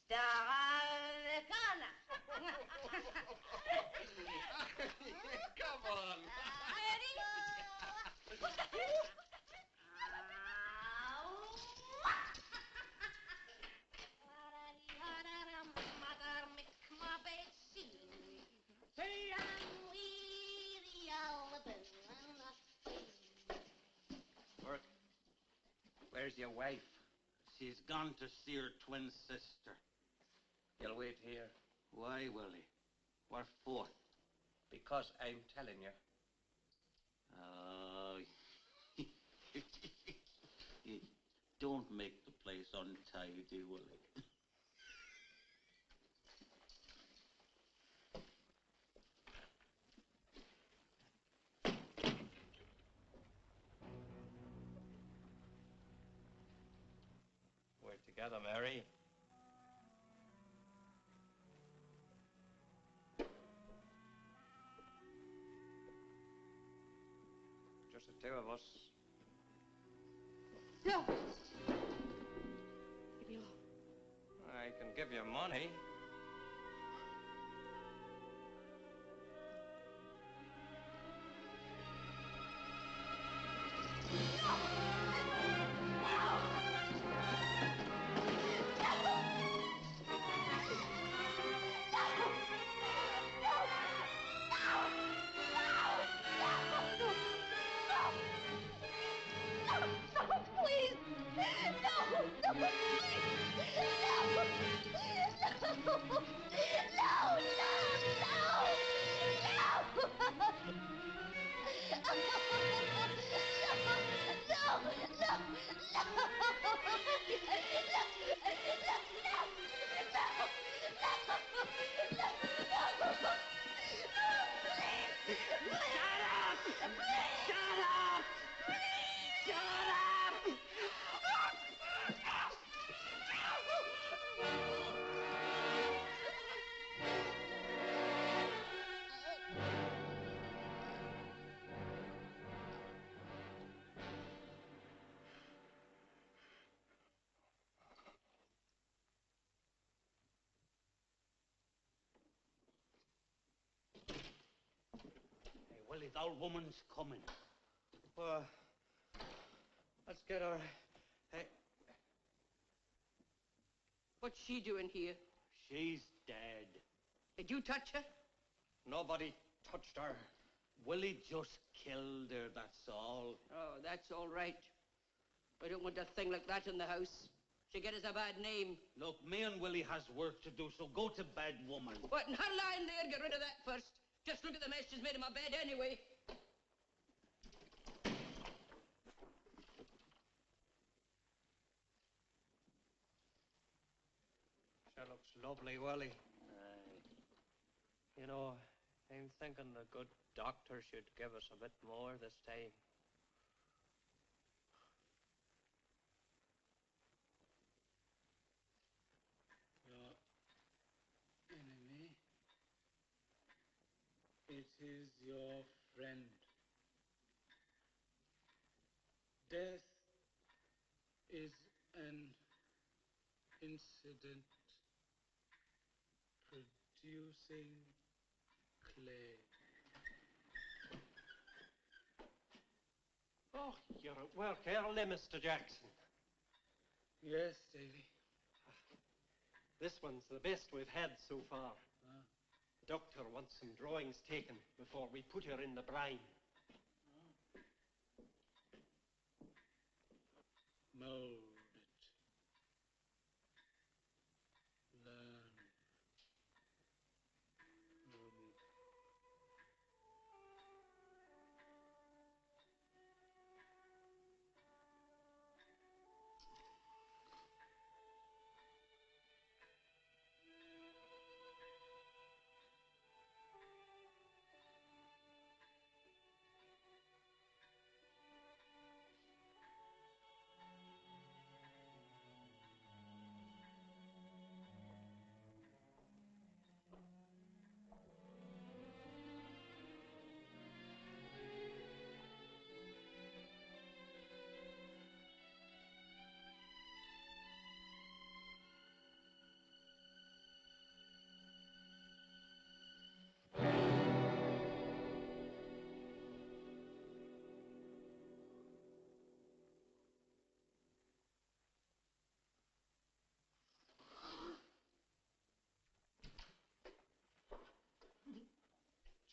Just around the corner. Come on. Burke, where's your wife? She's gone to see her twin sister. You'll wait here. Why, Willie? What for? Because I'm telling you. Oh, don't make the place untidy, Willie. Together, Mary. Just the two of us. No. Leave me alone. I can give you money. Hey, Willie, the old woman's coming. Well, let's get her. Hey, What's she doing here? She's dead. Did you touch her? nobody touched her. Willie just killed her, that's all. Oh, that's all right. I don't want a thing like that in the house. She get us a bad name. Look, me and Willie has work to do, so go to bed, woman. What, in her lying there? Get rid of that first. Just look at the mess she's made of my bed anyway. She looks lovely, Willie. You know, I'm thinking the good doctor should give us a bit more this time. Your enemy. It is your friend. Death is an incident producing clay. Oh, you're at work early, Mr. Jackson. Yes, Davy. Ah, this one's the best we've had so far. Doctor wants some drawings taken before we put her in the brine. Mold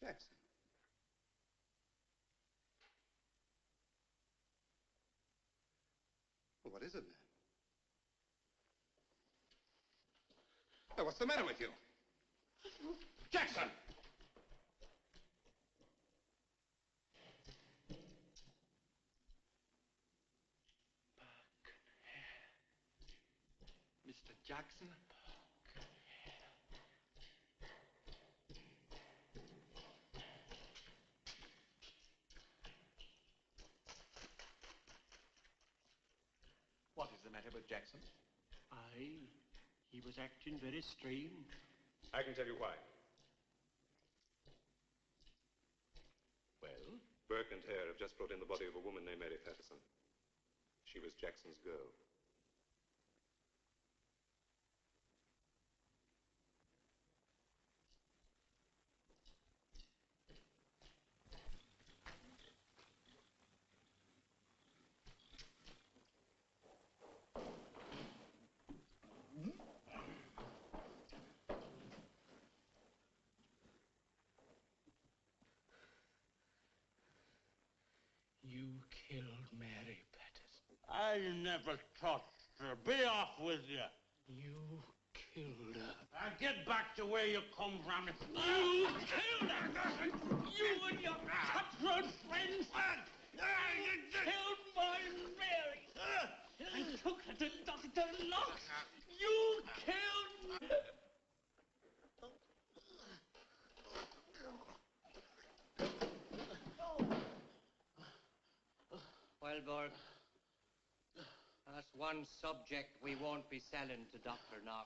Jackson. Well, what is it, man? Hey, what's the matter with you? Jackson! Mr. Jackson? With Jackson? Aye, he was acting very strange. I can tell you why. Well? Burke and Hare have just brought in the body of a woman named Mary Patterson. She was Jackson's girl. You killed Mary Patterson. I never touched her. Be off with you. You killed her. Now get back to where you come from. You killed her. You and your cutthroat friends. You killed my Mary. And took her to Dr. Locke. You killed... Well, Burke, that's one subject we won't be selling to Dr. Knox.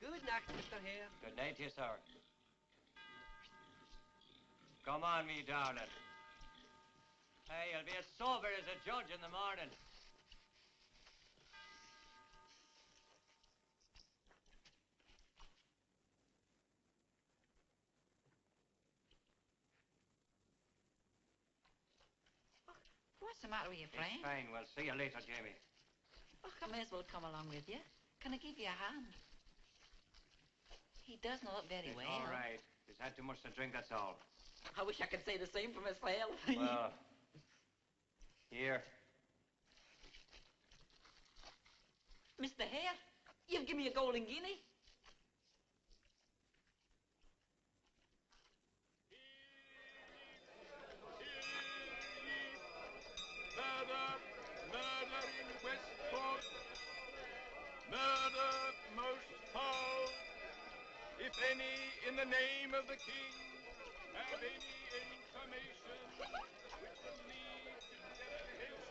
Good night, Mr. Hare. Good night to you, sir. Come on, me darling. Hey, you'll be as sober as a judge in the morning. The matter with you, Frank? It's fine. We'll see you later, Jamie. Oh, I may as well come along with you. Can I give you a hand? He doesn't look very It's well. all right. He's had too much to drink, that's all. I wish I could say the same for myself. Well, here. Mr. Hare, you've given me a golden guinea. Murder! Murder in West Port! Murder most foul! If any in the name of the king have any information which will lead to dedication.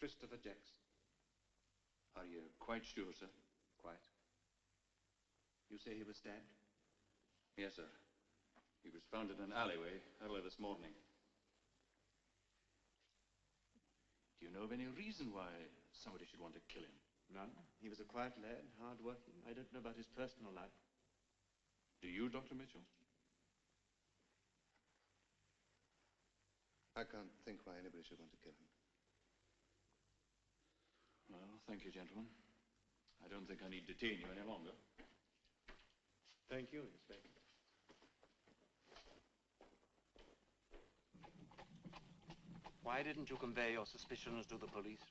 Christopher Jackson. Are you quite sure, sir? Quite. You say he was stabbed? Yes, sir. He was found in an alleyway early this morning. Do you know of any reason why somebody should want to kill him? None. He was a quiet lad, hard-working. I don't know about his personal life. Do you, Dr. Mitchell? I can't think why anybody should want to kill him. Well, thank you, gentlemen. I don't think I need detain you any longer. Thank you, Inspector. Why didn't you convey your suspicions to the police?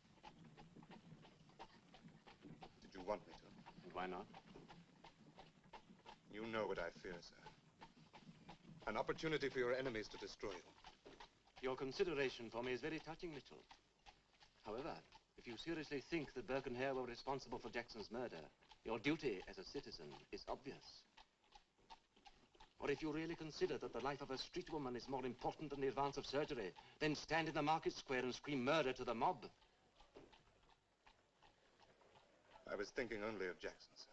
Did you want me to? And why not? You know what I fear, sir. An opportunity for your enemies to destroy you. Your consideration for me is very touching, Mitchell. However, if you seriously think that Burke and Hare were responsible for Jackson's murder, your duty as a citizen is obvious. Or if you really consider that the life of a street woman is more important than the advance of surgery, then stand in the market square and scream murder to the mob. I was thinking only of Jackson, sir.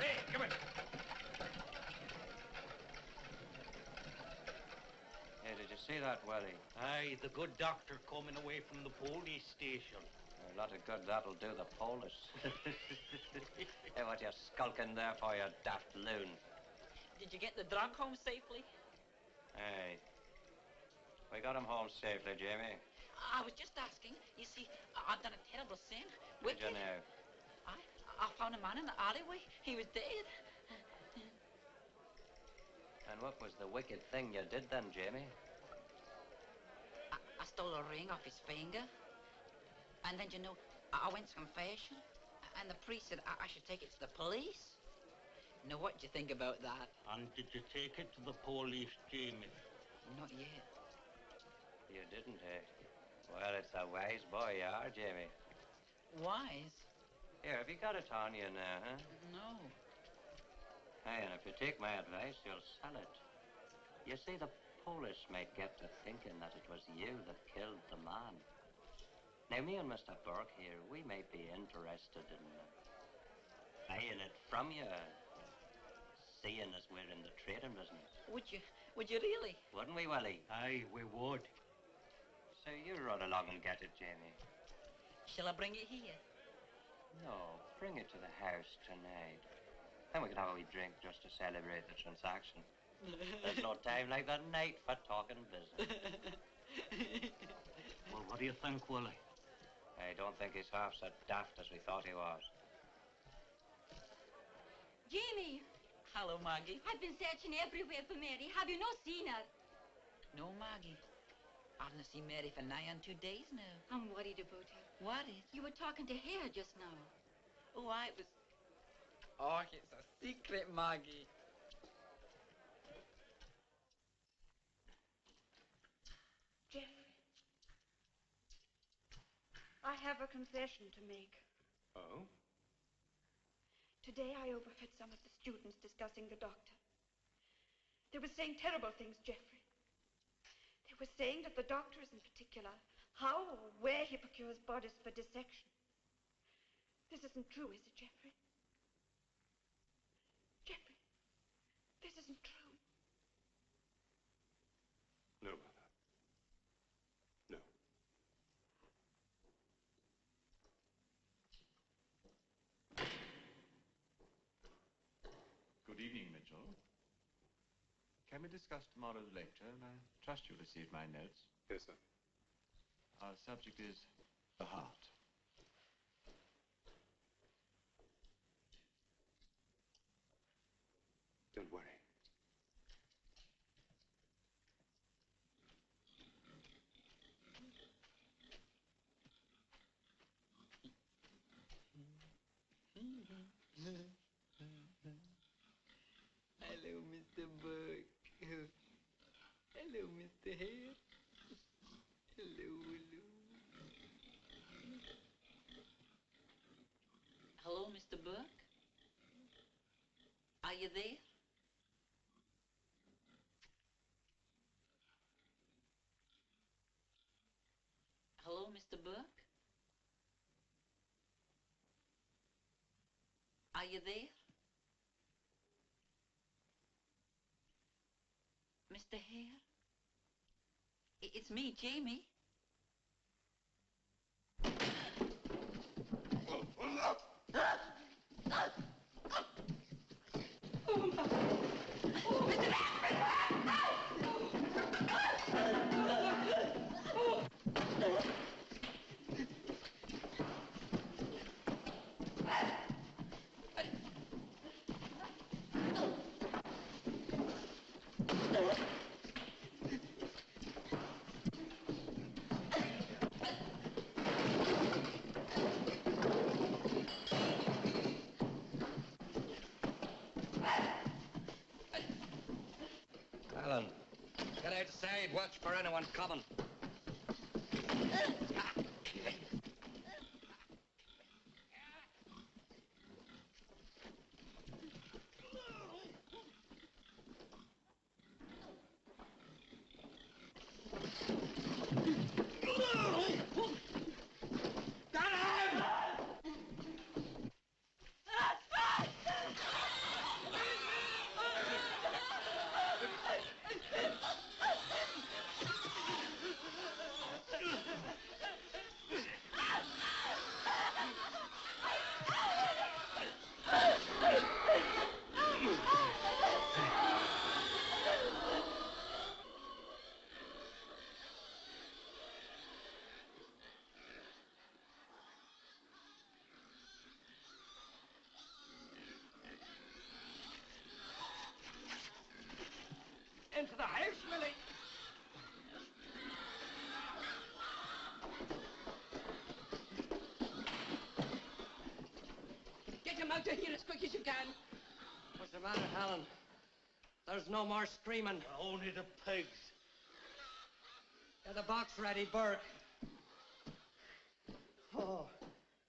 Hey, come in. Hey, did you see that, Willie? Aye, the good doctor coming away from the police station. A lot of good that'll do the Polish. hey, what you skulking there for, you daft loon? Did you get the drug home safely? Hey. We got him home safely, Jamie. I was just asking. You see, I- I've done a terrible sin. Did Wicked. you know? I, I found a man in the alleyway. He was dead. And what was the wicked thing you did then, Jamie? I, I stole a ring off his finger. And then, you know, I I went to confession. And the priest said I, I should take it to the police. Now, what do you think about that? And did you take it to the police, Jamie? Not yet. You didn't, eh? Well, it's a wise boy you are, Jamie. Wise? Here, have you got it on you now, huh? No. Hey, and if you take my advice, you'll sell it. You see, the Polish may get to thinking that it was you that killed the man. Now, me and Mr. Burke here, we may be interested in uh, buying it from you, seeing as we're in the trading business. Would you? Would you really? Wouldn't we, Willie? Aye, we would. So you run along and get it, Jamie. Shall I bring it here? No, bring it to the house tonight. Then we can have a wee drink just to celebrate the transaction. There's no time like the night for talking business. Well, what do you think, Willie? I don't think he's half so daft as we thought he was. Jamie, Hello, Maggie. I've been searching everywhere for Mary. Have you not seen her? No, Maggie. I've not seen Mary for nigh on two days now. I'm worried about her. Worried? You were talking to her just now. Oh, I was. Oh, it's a secret, Maggie. I have a confession to make. Oh? Today I overheard some of the students discussing the doctor. They were saying terrible things, Jeffrey. They were saying that the doctor is in particular how or where he procures bodies for dissection. This isn't true, is it, Jeffrey? Jeffrey, this isn't true. No, Mother. No. Good evening, Mitchell. Can we discuss tomorrow's lecture? And I trust you received my notes. Yes, sir. Our subject is the heart. Don't worry. Hello, Mr. Burke. Hello, Hare. Hello, hello. Hello, Mr. Burke? Are you there? Hello, Mr. Burke? Are you there? Mr. Hare? It's me, Jamie. for anyone common. into the house, Millie. Get him out of here as quick as you can. What's the matter, Helen? There's no more screaming. Only the pigs. Get the box ready, Burke. Oh.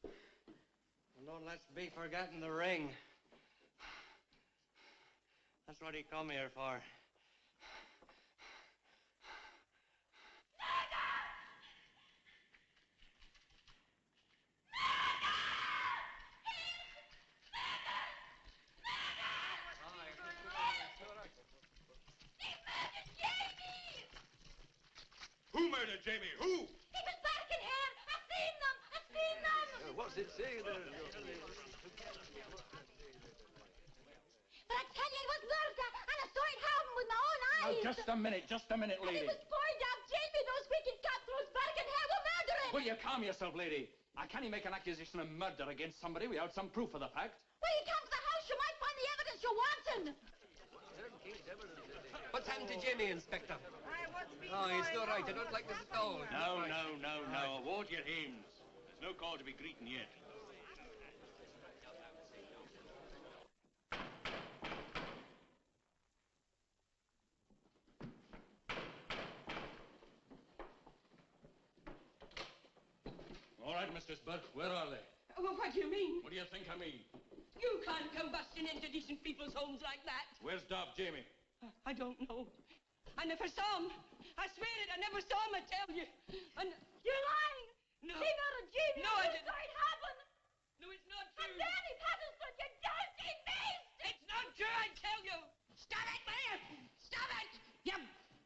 And don't let's be forgetting the ring. That's what he come here for. Jamie? Who? He was back in here. I've seen them. I've seen them. what's it saying there? But I tell you, it was murder, and I saw it happen with my own eyes. Now, just a minute, just a minute, And lady. it was point out Jamie, those wicked cutthroats, Burke and Hare were murdering. Will you calm yourself, lady? I can't make an accusation of murder against somebody without some proof of the fact. Well, you come to the house, you might find the evidence you're wanting. What's happened to Jimmy, Inspector? Oh, it's not right. I don't like this at all. No, no, no, no. Hold your hands. There's no call to be greeting yet. All right, Mr. Burke, where are they? Oh, well, what do you mean? What do you think I mean? You can't come busting into decent people's homes like that. Where's Daft Jamie? Uh, I don't know. I never saw him. I swear it, I never saw him, I tell you. And You're lying. No. He murdered Jamie. No, I didn't. saw it happen. No, it's not And true. Danny Patterson, you dirty beast. It's not true, I tell you. Stop it, man. Stop it. You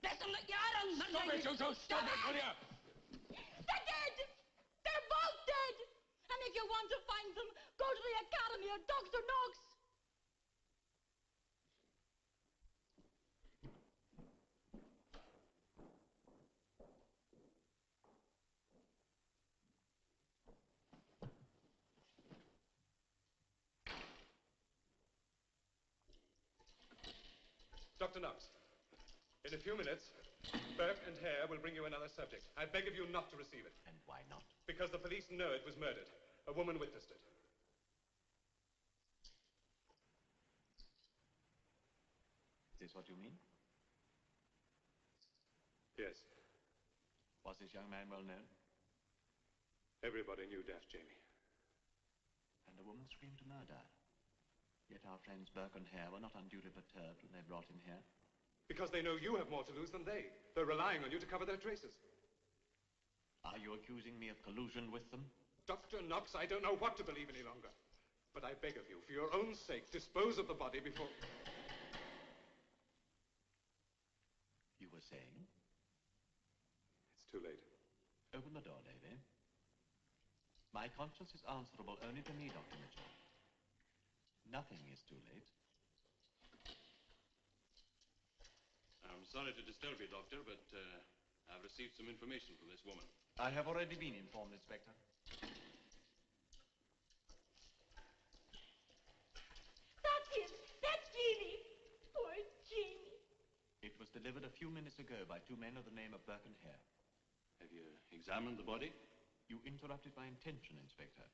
desolate yarn. Stop it, you two! Stop it, will you? They're dead. They're both dead. And if you want to find them, go to the Academy of Dr. Knox. Dr. Knox, in a few minutes, Burke and Hare will bring you another subject. I beg of you not to receive it. And why not? Because the police know it was murdered. A woman witnessed it. Is this what you mean? Yes, Was this young man well known? everybody knew Daft Jamie. And the woman screamed murder. Yet our friends Burke and Hare were not unduly perturbed when they brought him here. Because they know you have more to lose than they. They're relying on you to cover their traces. Are you accusing me of collusion with them? Dr. Knox, I don't know what to believe any longer. But I beg of you, for your own sake, dispose of the body before... You were saying? It's too late. Open the door, Davy. My conscience is answerable only to me, Dr. Mitchell. Nothing is too late. I'm sorry to disturb you, Doctor, but uh, I've received some information from this woman. I have already been informed, Inspector. That's him. That's Jamie. Poor Jamie. It was delivered a few minutes ago by two men of the name of Burke and Hare. Have you examined the body? You interrupted my intention, Inspector.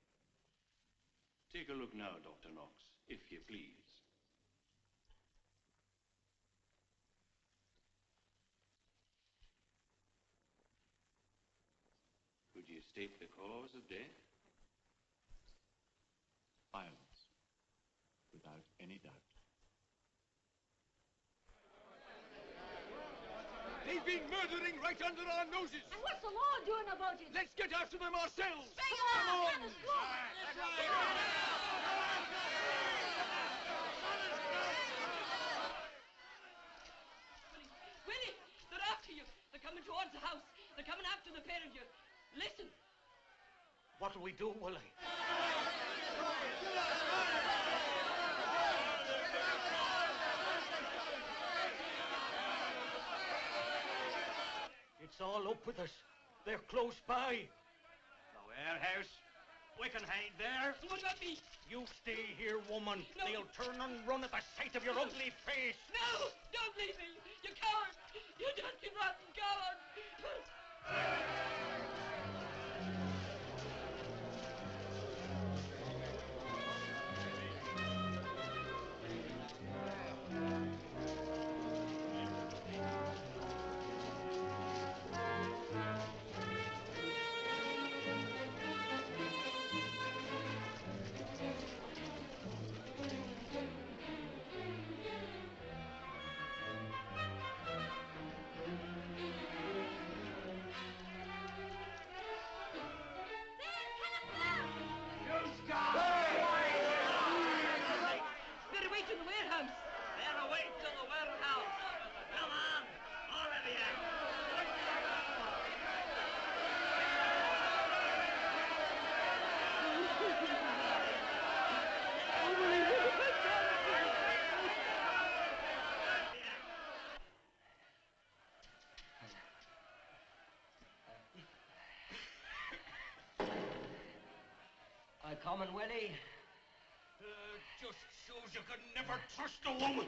Take a look now, Dr. Knox, if you please. Could you state the cause of death? Violence. Without any doubt. They've been murdering right under our noses. And what's the law doing about it? Let's get after them ourselves. Bring them on. Let us go. Willie, they're after you. They're coming towards the house. They're coming after the pair of you. Listen. What'll we do, Willie? It's all up with us. They're close by. The warehouse. We can hide there. What about me? You stay here, woman. No. They'll turn and run at the sight of your ugly face. No! Don't leave me! You coward! You dirty, rotten coward! Coming, Willie? Uh, just shows you could never trust a woman.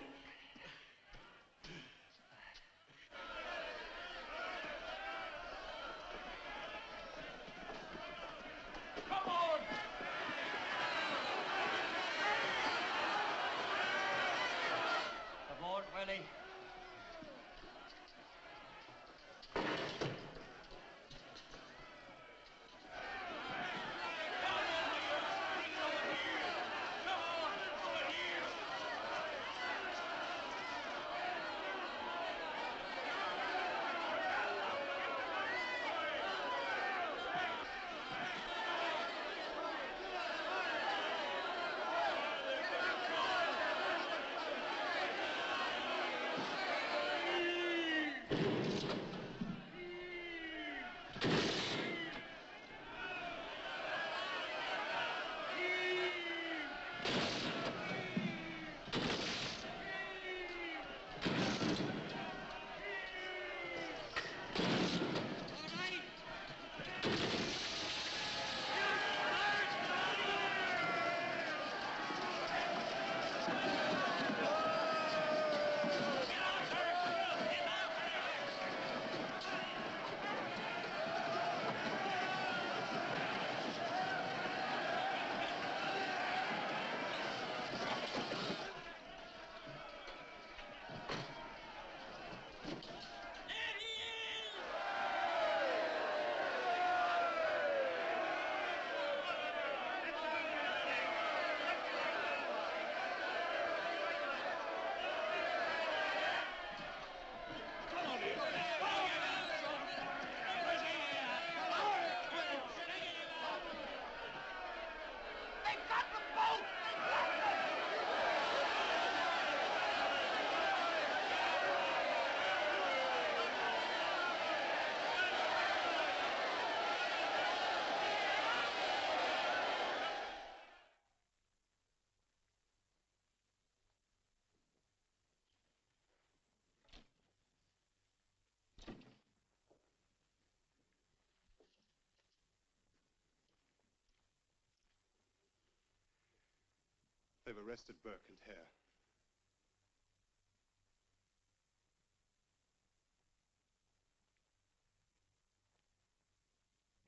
They've arrested Burke and Hare.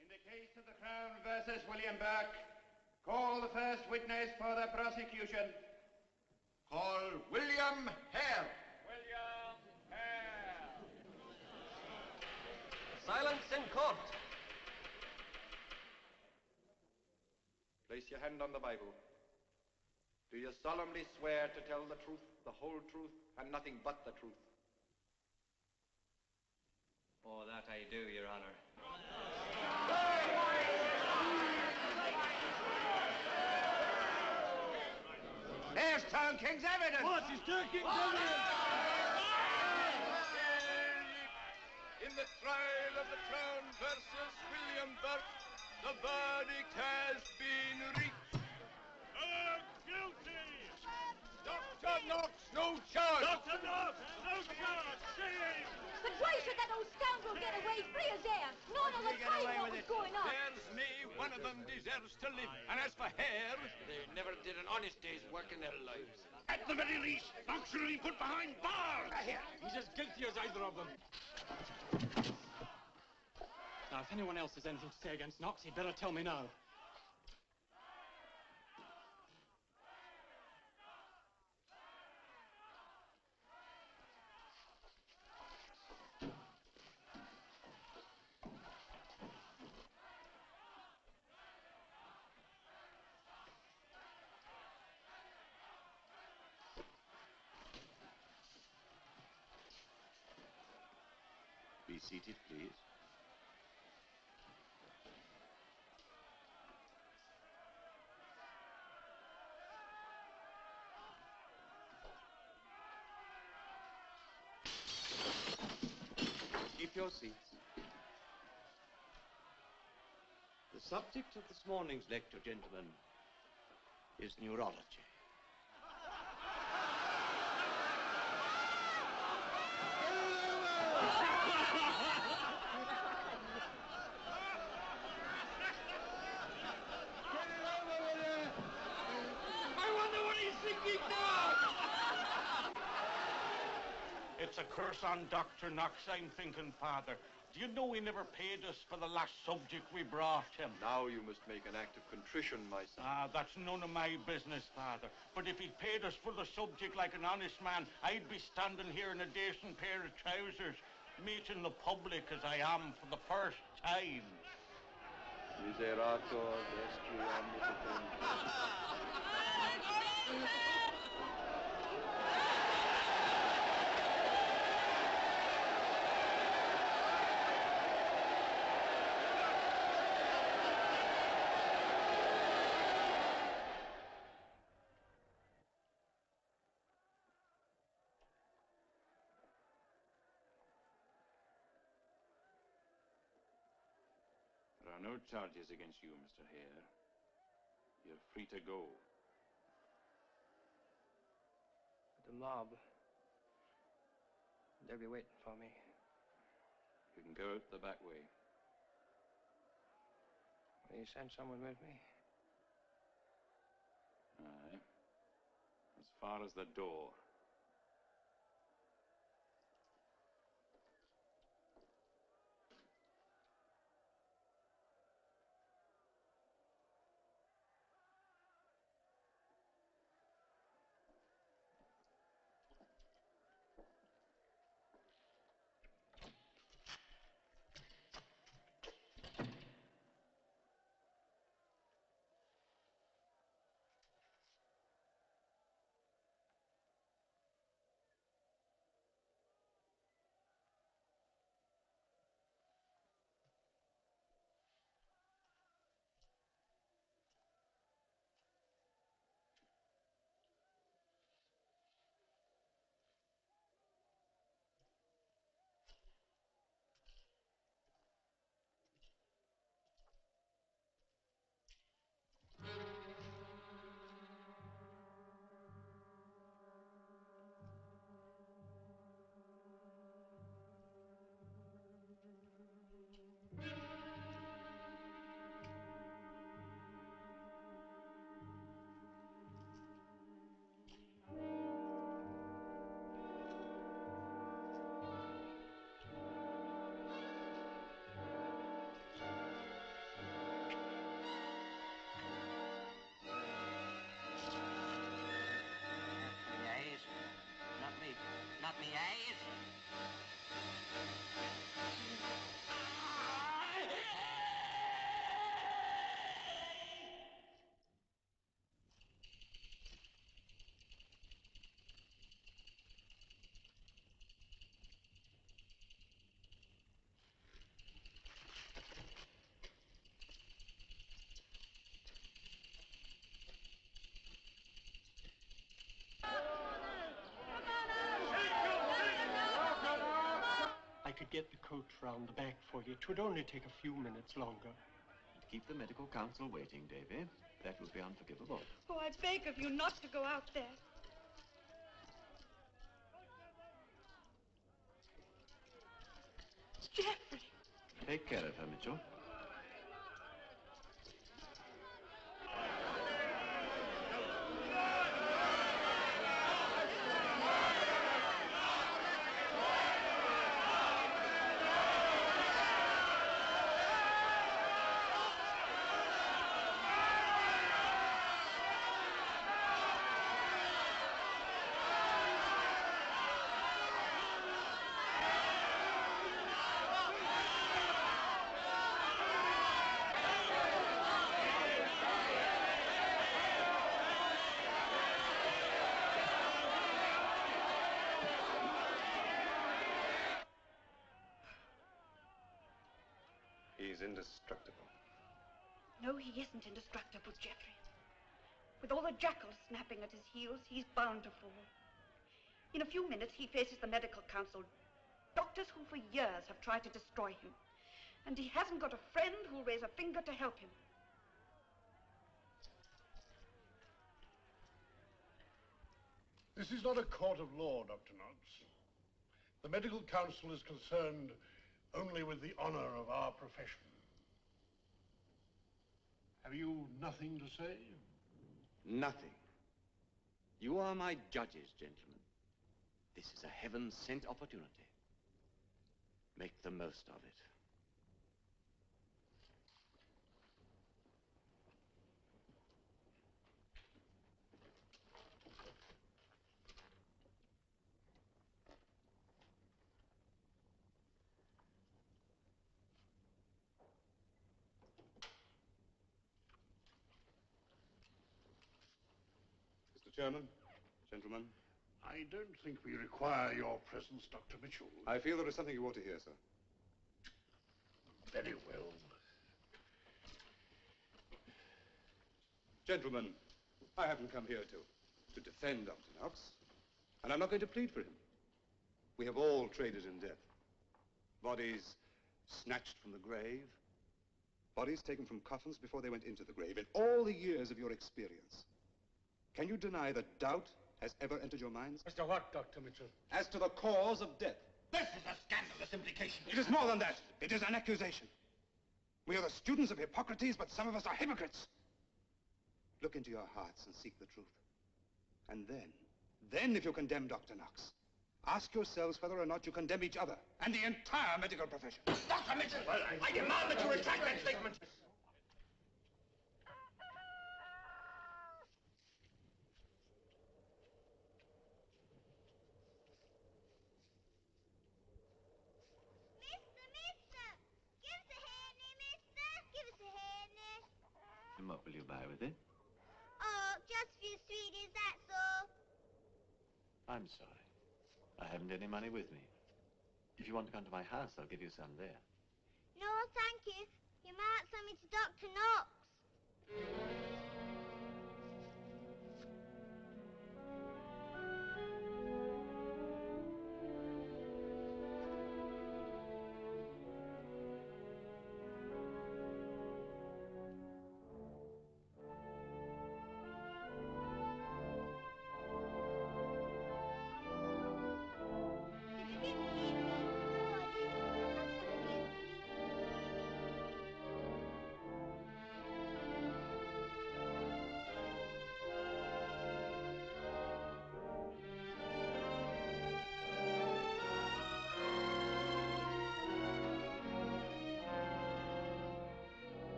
In the case of the Crown versus William Burke, call the first witness for the prosecution. Call William Hare. William Hare. Silence in court. Place your hand on the Bible. Do you solemnly swear to tell the truth, the whole truth, and nothing but the truth? Oh, that I do, Your Honor. There's Town King's evidence. What is Town King's evidence? In the trial of the Crown versus William Burke, the verdict has been reached. Uh, guilty! Dr. Knox, no charge! Dr. Knox, no charge! Shame! But why should that old scoundrel get away free as air? No one will tell what was going on. There's me, one of them deserves to live. And as for Hare, They never did an honest day's work in their lives. at the very least, Knox should be put behind bars. He's as guilty as either of them. Now, if anyone else has anything to say against Knox, he'd better tell me now. Be seated, please. Keep your seats. The subject of this morning's lecture, gentlemen, is neurology. Curse on Dr. Knox, I'm thinking, Father. Do you know he never paid us for the last subject we brought him? Now you must make an act of contrition, my son. Ah, that's none of my business, Father. But if he'd paid us for the subject like an honest man, I'd be standing here in a decent pair of trousers, meeting the public as I am for the first time. Misereatur vestri omnipotentis. no charges against you, Mr. Hare. You're free to go. The mob. They'll be waiting for me. You can go out the back way. Will you send someone with me? Aye. As far as the door. Could get the coach round the back for you. It would only take a few minutes longer. Keep the medical council waiting, Davy. That would be unforgivable. Oh, I beg of you not to go out there. It's Jeffrey. Take care of her, Mitchell. He's indestructible. No, he isn't indestructible, Jeffrey. With all the jackals snapping at his heels, he's bound to fall. In a few minutes, he faces the medical council. Doctors who for years have tried to destroy him. And he hasn't got a friend who'll raise a finger to help him. This is not a court of law, Dr. Knox. The medical council is concerned only with the honor of our profession. Have you nothing to say? Nothing. You are my judges, gentlemen. This is a heaven-sent opportunity. Make the most of it. Mr. Chairman, gentlemen, I don't think we require your presence, Dr. Mitchell. I feel there is something you ought to hear, sir. Very well. Gentlemen, I haven't come here to, to defend Dr. Knox, and I'm not going to plead for him. We have all traded in death. Bodies snatched from the grave, bodies taken from coffins before they went into the grave. In all the years of your experience, can you deny that doubt has ever entered your minds? As to what, Dr. Mitchell? As to the cause of death. This is a scandalous implication. It is more than that. It is an accusation. We are the students of Hippocrates, but some of us are hypocrites. Look into your hearts and seek the truth. And then, then if you condemn Dr. Knox, ask yourselves whether or not you condemn each other and the entire medical profession. Dr. Mitchell, I demand that you retract that statement. And what will you buy with it? Oh, just a few sweeties, that's all. I'm sorry. I haven't any money with me. If you want to come to my house, I'll give you some there. No, thank you. You might send me to Dr. Knox.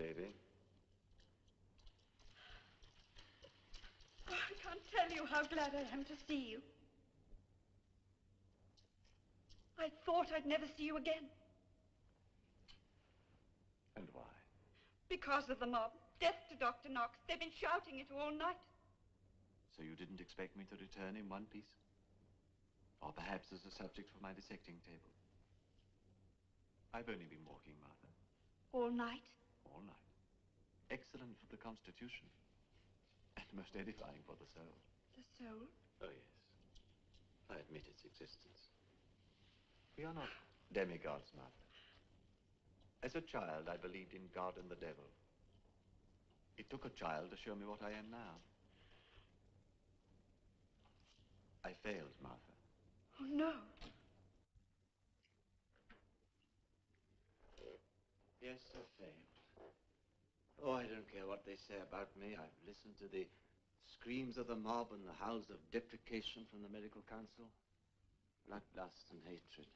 Davy? Oh, I can't tell you how glad I am to see you. I thought I'd never see you again And why? because of the mob. Death to Dr. Knox. They've been shouting it all night. So you didn't expect me to return in one piece? Or perhaps as a subject for my dissecting table? I've only been walking, Martha, All night? All night. Excellent for the constitution. And most edifying for the soul. The soul? Oh, yes. I admit its existence. We are not demigods, Martha. As a child, I believed in God and the devil. It took a child to show me what I am now. I failed, Martha. Oh, no. Yes, I failed. Oh, I don't care what they say about me. I've listened to the screams of the mob and the howls of deprecation from the medical council. Bloodlust and hatred.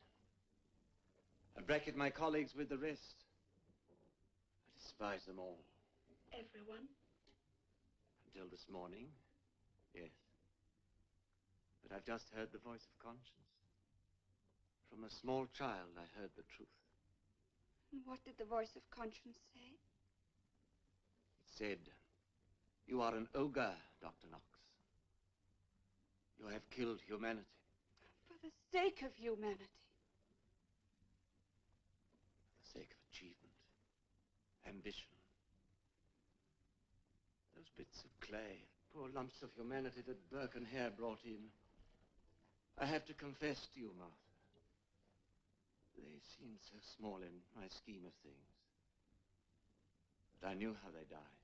I bracket my colleagues with the rest. I despise them all. Everyone? Until this morning, yes. But I've just heard the voice of conscience. From a small child, I heard the truth. And what did the voice of conscience say? Said, You are an ogre, Dr. Knox. You have killed humanity. For the sake of humanity. for the sake of achievement, ambition. Those bits of clay, poor lumps of humanity that Burke and Hare brought in. I have to confess to you, Martha, they seemed so small in my scheme of things. But I knew how they died.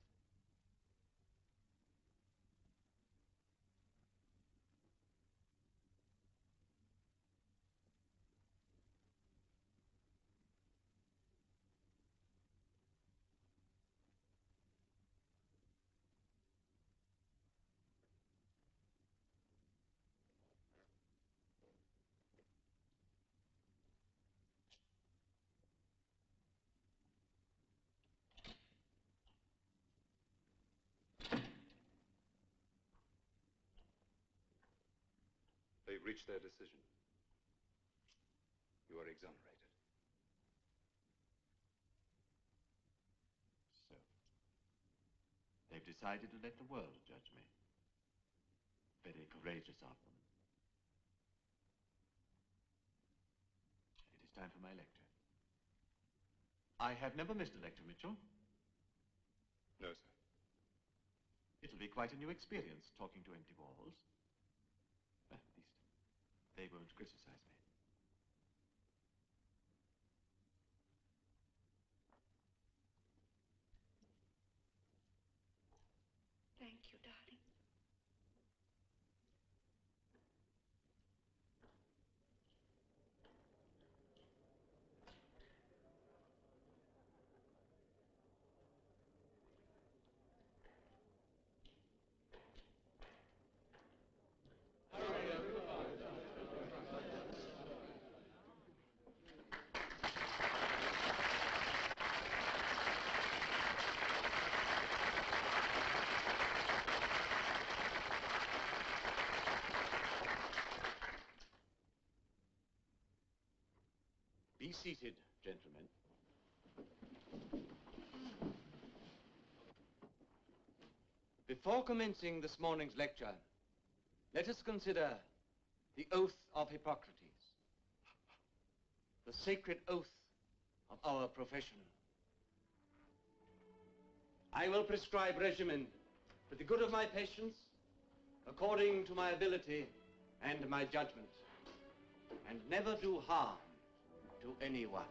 They've reached their decision. You are exonerated. So, they've decided to let the world judge me. Very courageous of them. It is time for my lecture. I have never missed a lecture, Mitchell. No, sir. It'll be quite a new experience talking to empty walls. They won't criticize Be seated, gentlemen. Before commencing this morning's lecture, let us consider the oath of Hippocrates, the sacred oath of our profession. I will prescribe regimen for the good of my patients, according to my ability and my judgment, and never do harm to anyone.